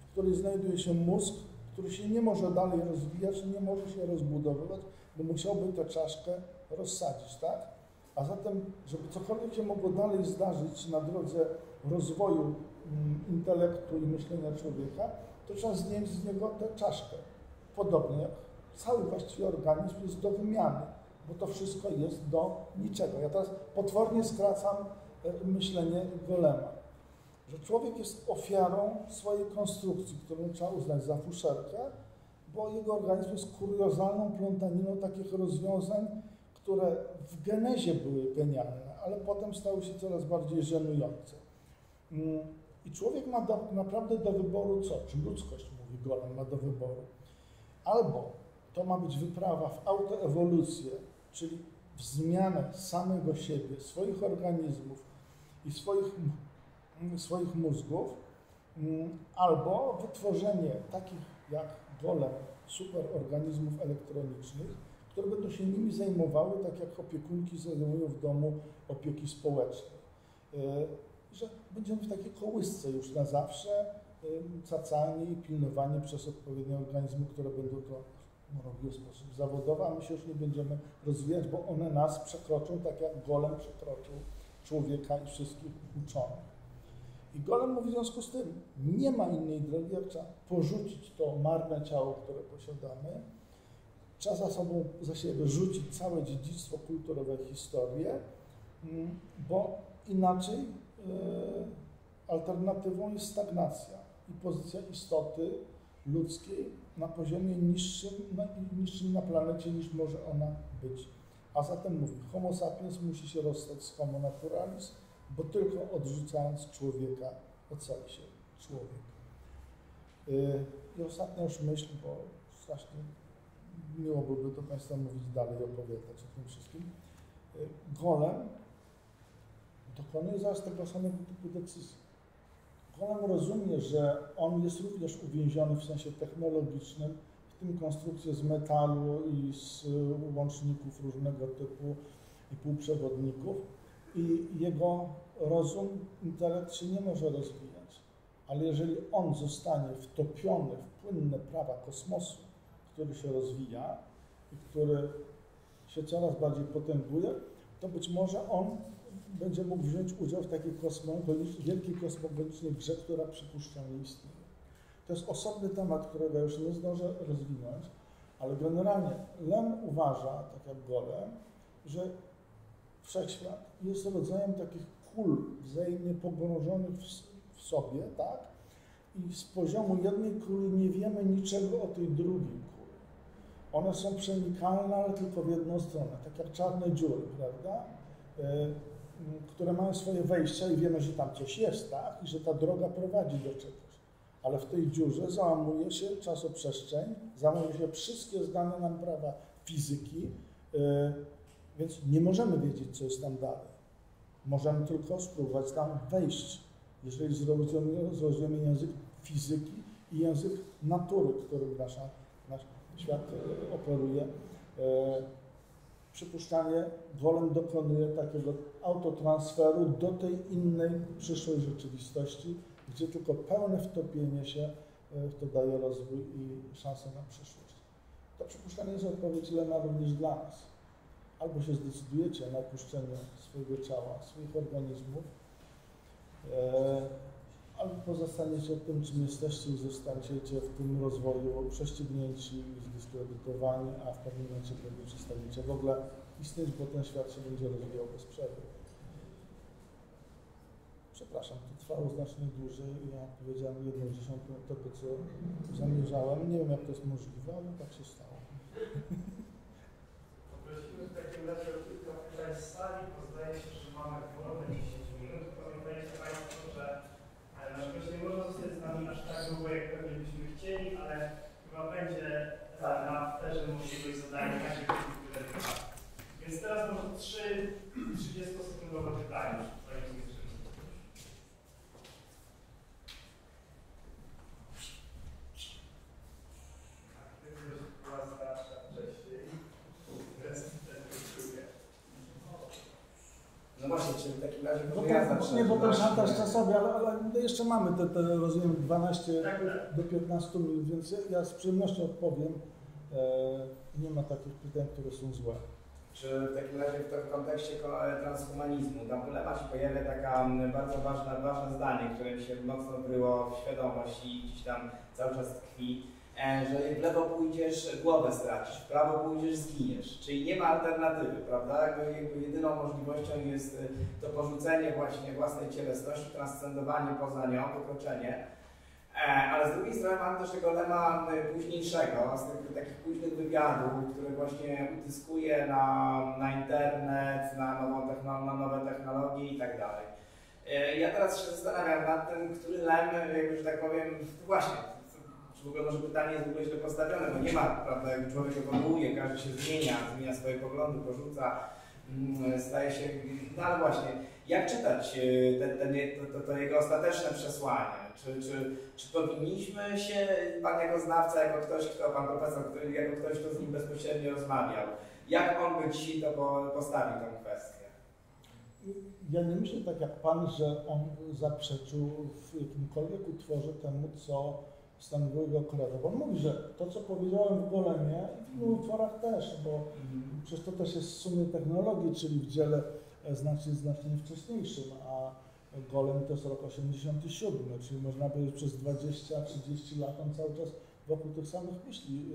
w której znajduje się mózg, który się nie może dalej rozwijać, nie może się rozbudowywać, bo musiałby tę czaszkę rozsadzić, tak? A zatem, żeby cokolwiek się mogło dalej zdarzyć na drodze rozwoju mm, intelektu i myślenia człowieka, to trzeba zdjąć z niego tę czaszkę. Podobnie jak cały właściwie organizm jest do wymiany, bo to wszystko jest do niczego. Ja teraz potwornie skracam myślenie Golema że człowiek jest ofiarą swojej konstrukcji, którą trzeba uznać za fuszerkę, bo jego organizm jest kuriozalną plątaniną takich rozwiązań, które w genezie były genialne, ale potem stały się coraz bardziej żenujące. Mm, I człowiek ma do, naprawdę do wyboru co? Czy ludzkość, mówi Golem, ma do wyboru? Albo to ma być wyprawa w autoewolucję, czyli w zmianę samego siebie, swoich organizmów i swoich swoich mózgów, mm, albo wytworzenie takich jak golem superorganizmów elektronicznych, które będą się nimi zajmowały, tak jak opiekunki zajmują w domu opieki społecznej. E, że będziemy w takiej kołysce już na zawsze, cacani i pilnowani przez odpowiednie organizmy, które będą to robiły w sposób zawodowy, a my się już nie będziemy rozwijać, bo one nas przekroczą, tak jak golem przekroczył człowieka i wszystkich uczonych. I Golem mówi w związku z tym, nie ma innej drogi, jak trzeba porzucić to marne ciało, które posiadamy, trzeba za sobą, za siebie rzucić całe dziedzictwo kulturowe, historię, mm, bo inaczej e, alternatywą jest stagnacja i pozycja istoty ludzkiej na poziomie niższym niższym na planecie niż może ona być. A zatem mówi, homo sapiens musi się rozstać z homo naturalis, bo tylko odrzucając człowieka ocali się człowiek. Y, I ostatnia już myśl, bo strasznie miło byłoby to Państwa mówić dalej, opowiadać o tym wszystkim. Y, golem dokonuje zaraz tego samego typu decyzji. Golem rozumie, że on jest również uwięziony w sensie technologicznym, tym konstrukcję z metalu i z łączników różnego typu i półprzewodników i jego rozum, intelekt się nie może rozwijać. Ale jeżeli on zostanie wtopiony w płynne prawa kosmosu, który się rozwija i który się coraz bardziej potęguje, to być może on będzie mógł wziąć udział w takiej kosmogonicznej, wielkiej kosmogonicznej grze, która przypuszczalnie istnieje. To jest osobny temat, którego już nie zdążę rozwinąć, ale generalnie Lem uważa, tak jak Golem, że wszechświat jest rodzajem takich kul wzajemnie pogrążonych w, w sobie, tak? I z poziomu jednej kuli nie wiemy niczego o tej drugiej kuli. One są przenikalne, ale tylko w jedną stronę, tak jak czarne dziury, prawda? E, które mają swoje wejścia i wiemy, że tam coś jest, tak? I że ta droga prowadzi do czegoś. Ale w tej dziurze załamuje się czasoprzestrzeń, załamuje się wszystkie znane nam prawa fizyki, e, więc nie możemy wiedzieć, co jest tam dalej. Możemy tylko spróbować tam wejść, jeżeli zrozumiemy, zrozumiemy język fizyki i język natury, którym nasz świat e, operuje. E, przypuszczalnie golem dokonuje takiego autotransferu do tej innej przyszłej rzeczywistości, gdzie tylko pełne wtopienie się e, w to daje rozwój i szansę na przyszłość. To przypuszczenie jest odpowiedź Lema również dla nas. Albo się zdecydujecie na opuszczenie swojego ciała, swoich organizmów, e, albo pozostaniecie tym, czym jesteście i zostaniecie w tym rozwoju prześcignięci i zdyskredytowani, a w pewnym momencie pewnie przestaniecie w ogóle istnieć, bo ten świat się będzie rozwijał bez przerwy. Przepraszam, to trwało znacznie dłużej i ja powiedziałem jedną dziesiątą tego, co zamierzałem. Nie wiem, jak to jest możliwe, ale tak się stało. Poprosimy w takim razie o kilka pytań z sali, bo zdaje się, że mamy wolne 10 minut. Pamiętajcie Państwo, że e, nasz gość nie może zostać z nami aż tak długo, jak pewnie byśmy chcieli, ale chyba będzie e, na afterze możliwość zadania takich pytań. Więc teraz może trzy 30-sekundowe pytania. Panie ministrze. Aktywność była starsza wcześniej. Teraz ten drugie. No właśnie, czy w takim razie może ja to, zacznę? nie, bo ten szantaż czasowy, ale, ale jeszcze mamy te, te rozumiem, 12 Tak, tak. do 15 minut, więc ja, ja z przyjemnością odpowiem. E, nie ma takich pytań, które są złe. Czy w takim razie w, to w kontekście ko- e, transhumanizmu, tam w ulewa się pojawia taka bardzo ważne, ważne zdanie, które mi się mocno wryło w świadomość i gdzieś tam cały czas tkwi, że w lewo pójdziesz, głowę stracisz, w prawo pójdziesz, zginiesz. Czyli nie ma alternatywy, prawda? Jakby, jedyną możliwością jest e, to porzucenie właśnie własnej cielesności, transcendowanie poza nią, wykroczenie. E, Ale z drugiej strony mam też tego lema e, późniejszego, z tych takich późnych wywiadów, które właśnie utyskuje na, na internet, na, nową na nowe technologie tak dalej. E, Ja teraz się zastanawiam nad tym, który lem, jakby, że tak powiem, właśnie, ogóle może pytanie jest w ogóle źle postawione, bo nie ma, prawda, jakby człowiek ewoluuje, każdy się zmienia, zmienia swoje poglądy, porzuca, mm, staje się, no ale właśnie, jak czytać e, ten, to, to, to jego ostateczne przesłanie? Czy, czy, czy powinniśmy się, Pan jako znawca, jako ktoś, kto, Pan profesor, który, jako ktoś, kto z nim bezpośrednio rozmawiał, jak on by dzisiaj to po- postawił tę kwestię? Ja nie myślę tak jak Pan, że on zaprzeczył w jakimkolwiek utworze temu, co kredo. Bo on mówi, że to, co powiedziałem w Golemie i w innych utworach też, bo przecież to też jest w sumie technologii, czyli w dziele e, znacznie, znacznie wcześniejszym, a Golem to jest rok 87, czyli można powiedzieć przez 20-30 lat on cały czas wokół tych samych myśli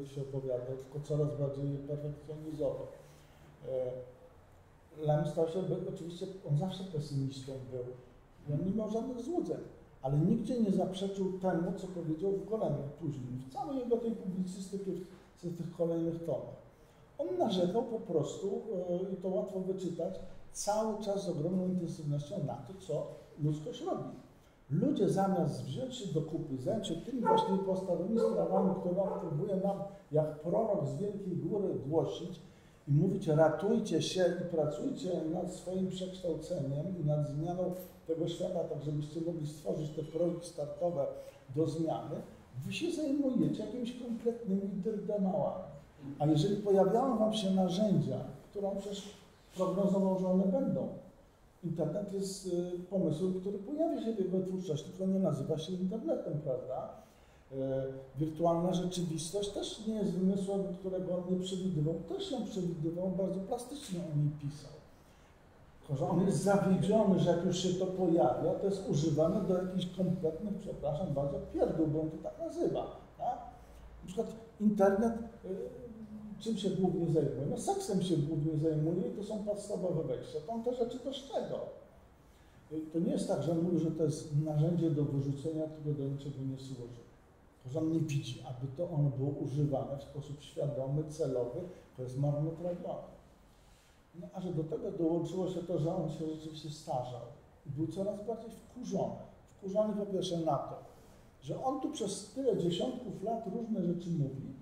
yy, się opowiada, tylko coraz bardziej perfekcjonizował. Yy, Lem stał się, by- oczywiście on zawsze pesymistą był i on nie miał żadnych złudzeń, ale nigdzie nie zaprzeczył temu, co powiedział w Golemie później, w całej jego tej publicystyki, w, tych kolejnych tomach. On narzekał po prostu, yy, i to łatwo wyczytać, cały czas z ogromną intensywnością na to, co ludzkość robi. Ludzie zamiast wziąć się do kupy, zająć się tymi właśnie podstawowymi sprawami, które on próbuje nam jak prorok z wielkiej góry głosić i mówić ratujcie się i pracujcie nad swoim przekształceniem i nad zmianą tego świata, tak żebyście mogli stworzyć te progi startowe do zmiany, wy się zajmujecie jakimiś kompletnymi dyrdemałami. A jeżeli pojawiają wam się narzędzia, które przecież prognozował, że one będą. Internet jest y, pomysłem, który pojawia się w jego twórczości, tylko nie nazywa się internetem, prawda? Y, wirtualna rzeczywistość też nie jest wymysłem, którego on nie przewidywał. Też ją przewidywał, bardzo plastycznie o niej pisał. Tylko, że on jest zawiedziony, że jak już się to pojawia, to jest używane do jakichś kompletnych, przepraszam bardzo, pierdół, bo on to tak nazywa. Tak? Na przykład internet y, czym się głównie zajmuje? No seksem się głównie zajmuje i to są podstawowe wejścia. Tam te rzeczy też czego? To nie jest tak, że on mówi, że to jest narzędzie do wyrzucenia, które do niczego nie służy. On nie widzi, aby to ono było używane w sposób świadomy, celowy, to jest marnotrawione. No a że do tego dołączyło się to, że on się rzeczywiście starzał i był coraz bardziej wkurzony. Wkurzony po pierwsze na to, że on tu przez tyle dziesiątków lat różne rzeczy mówi,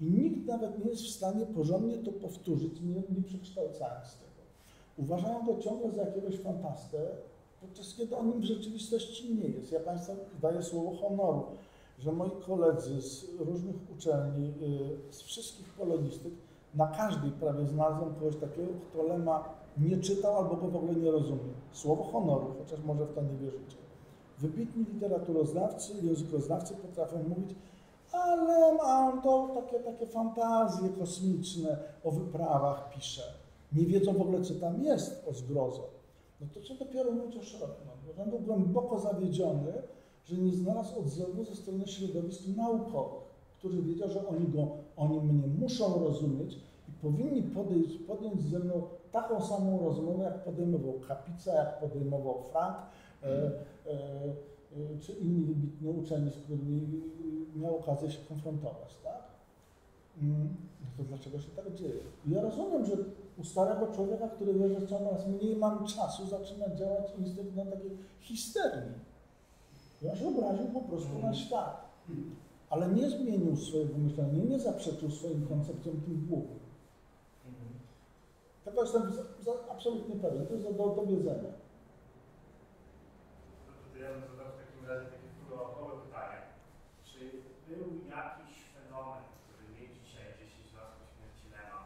i nikt nawet nie jest w stanie porządnie to powtórzyć, nie, nie przekształcając tego. uważają go ciągle za jakiegoś fantastę, podczas kiedy on nim w rzeczywistości nie jest. Ja Państwu daję słowo honoru, że moi koledzy z różnych uczelni, y, z wszystkich polonistyk, na każdej prawie znalazłem kogoś takiego, kto Lema nie czytał albo go w ogóle nie rozumie. Słowo honoru, chociaż może w to nie wierzycie. Wybitni literaturoznawcy, językoznawcy potrafią mówić, ale ma on to takie, takie fantazje kosmiczne o wyprawach pisze. Nie wiedzą w ogóle, co tam jest o zgrozo. No to co dopiero mówić o Schrockman. On był głęboko zawiedziony, że nie znalazł odzewu ze strony środowisk naukowych, którzy wiedział, że oni, go, oni mnie muszą rozumieć i powinni podejść, podjąć ze mną taką samą rozmowę, jak podejmował Kapica, jak podejmował Frank, e, e, e, czy inni wybitni uczeni, z którymi miał okazję się konfrontować, tak? Mm, No to dlaczego się tak dzieje? Ja rozumiem, że u starego człowieka, który wie, że coraz mniej mam czasu, zaczyna działać instynkt na takiej histerii. Ja się obraził po prostu na świat. Ale nie zmienił swojego myślenia, nie zaprzeczył swoim koncepcjom tym głupim. Tego jestem za, za, absolutnie pewien, to jest do, do dowiedzenia. To ja bym zadał w takim razie takie follow-upowe pytanie. Czy był jakiś fenomen, który my dzisiaj, 10 lat po śmierci Lema,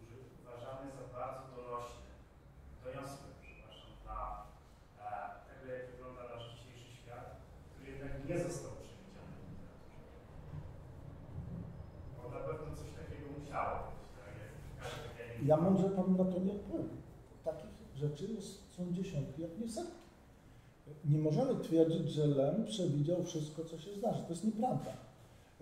uży- uważamy za bardzo donośny, doniosły, przepraszam, dla e, tego, jak wygląda nasz dzisiejszy świat, który jednak nie został przewidziany w literaturze? Bo na pewno coś takiego musiało być, tak? Jak każdy genii. Ja mądrze panu na to nie odpowiem. Takich rzeczy jest, są dziesiątki, jak nie setki. Nie możemy twierdzić, że Lem przewidział wszystko, co się zdarzy. To jest nieprawda.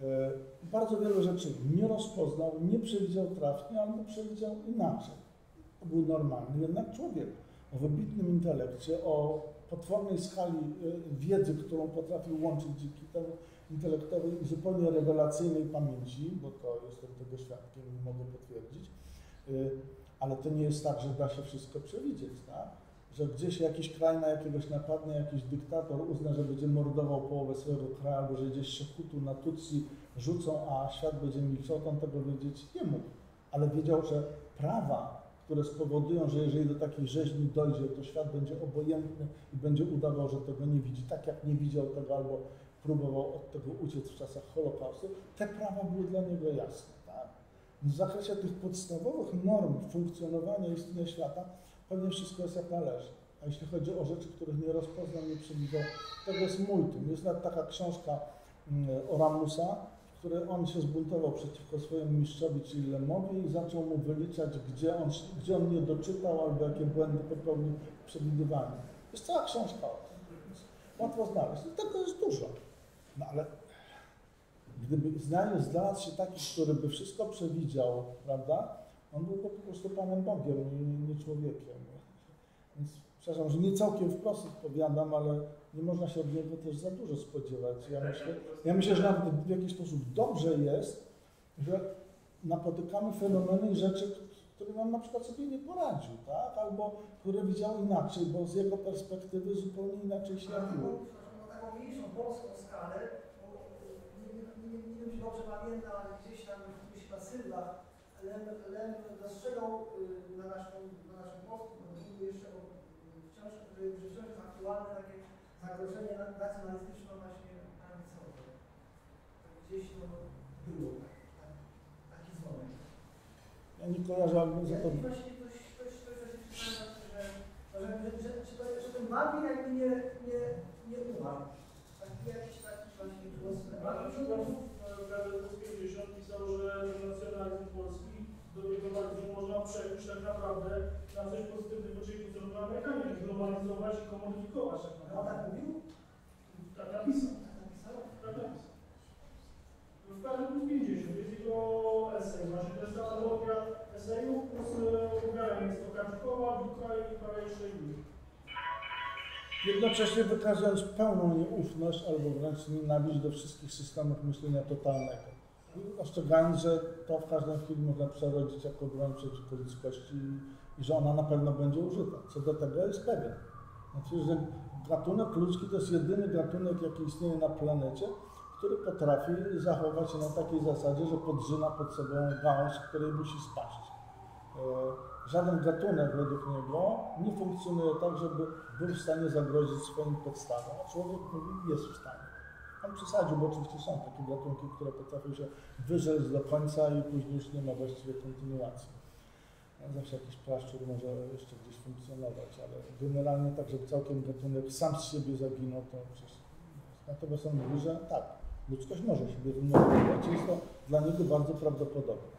E, Bardzo wiele rzeczy nie rozpoznał, nie przewidział trafnie, albo przewidział inaczej. Był normalny jednak człowiek o wybitnym intelekcie, o potwornej skali e, wiedzy, którą potrafił łączyć dzięki temu intelektowej i zupełnie rewelacyjnej pamięci, bo to jestem tego świadkiem i mogę potwierdzić. Y, Ale to nie jest tak, że da się wszystko przewidzieć, tak? Że gdzieś jakiś kraj na jakiegoś napadnie, jakiś dyktator uzna, że będzie mordował połowę swojego kraju, albo że gdzieś się Hutu na Tutsi rzucą, a świat będzie milczał, to on tego wiedzieć nie mógł. Ale wiedział, że prawa, które spowodują, że jeżeli do takiej rzeźni dojdzie, to świat będzie obojętny i będzie udawał, że tego nie widzi, tak jak nie widział tego albo próbował od tego uciec w czasach Holokaustu, te prawa były dla niego jasne. Tak? W zakresie tych podstawowych norm funkcjonowania istnienia świata pewnie wszystko jest jak należy. A jeśli chodzi o rzeczy, których nie rozpoznał, nie przewidział, tego jest multum. Jest nawet taka książka mm, Oramusa, w której on się zbuntował przeciwko swojemu mistrzowi, czyli Lemowi i zaczął mu wyliczać, gdzie on, gdzie on nie doczytał albo jakie błędy popełnił w przewidywaniu. Jest cała książka o tym. Łatwo znaleźć. I tego jest dużo. No ale gdyby znany znalazł się taki, który by wszystko przewidział, prawda? On byłby po prostu Panem Bogiem, nie, nie człowiekiem. Więc przepraszam, że nie całkiem wprost odpowiadam, ale nie można się od niego też za dużo spodziewać. Ja myślę, ja myślę że nawet w jakiś sposób dobrze jest, że napotykamy fenomeny i rzeczy, które on na przykład sobie nie poradził, tak? Albo które widział inaczej, bo z jego perspektywy zupełnie inaczej się jawiło. Na taką mniejszą polską skalę, bo nie, nie, nie, nie wiem, czy dobrze pamiętam, ale gdzieś tam w którychś pasywach Lem, Lem dostrzegał y, na naszą, na naszym polskim rynku jeszcze o, y, wciąż, że wciąż jest aktualne takie zagrożenie na- nacjonalistyczno-prawicowe. Gdzieś to było, tak, tak, taki dzwonek. Ja nie kojarzę, ale za to... Właśnie ktoś, ktoś, ktoś właśnie przypomniał, że, że, że, że, że, to- że ten wampir jakby nie, nie, nie umarł. Taki jakiś taki właśnie głos. A na przykład w gazecie 50 pisał, że nacjonalizm polski doprowadzić, że można przekuć tak naprawdę na coś pozytywnego, czyli to, co robią Amerykanie, globalizować i komodyfikować tak naprawdę. tak mówił? Tak napisał. Tak napisał? Tak napisał. W każdym plus 50 jest jego esej, właśnie to jest analogia esejów plus ubrania jest to Kaczkowa, Duka i parę jeszcze innych. Jednocześnie wykazując pełną nieufność albo wręcz nienawiść do wszystkich systemów myślenia totalnego. Ostrzegając, że to w każdej chwili można przerodzić jako broń przeciwko ludzkości i, że ona na pewno będzie użyta. Co do tego jest pewien. Znaczy, że gatunek ludzki to jest jedyny gatunek, jaki istnieje na planecie, który potrafi zachować się na takiej zasadzie, że podrzyna pod sobą gałąź, której musi spaść. E, Żaden gatunek według niego nie funkcjonuje tak, żeby był w stanie zagrozić swoim podstawom, a człowiek mówi, jest w stanie. On przesadził, bo oczywiście są takie gatunki, które potrafią się wyżreć do końca i później już nie ma właściwie kontynuacji. No, Zawsze jakiś płaszczur może jeszcze gdzieś funkcjonować, ale generalnie tak, żeby całkiem gatunek sam z siebie zaginął, to przecież... Natomiast on mówi, że tak, ludzkość może siebie i jest to dla niego bardzo prawdopodobne.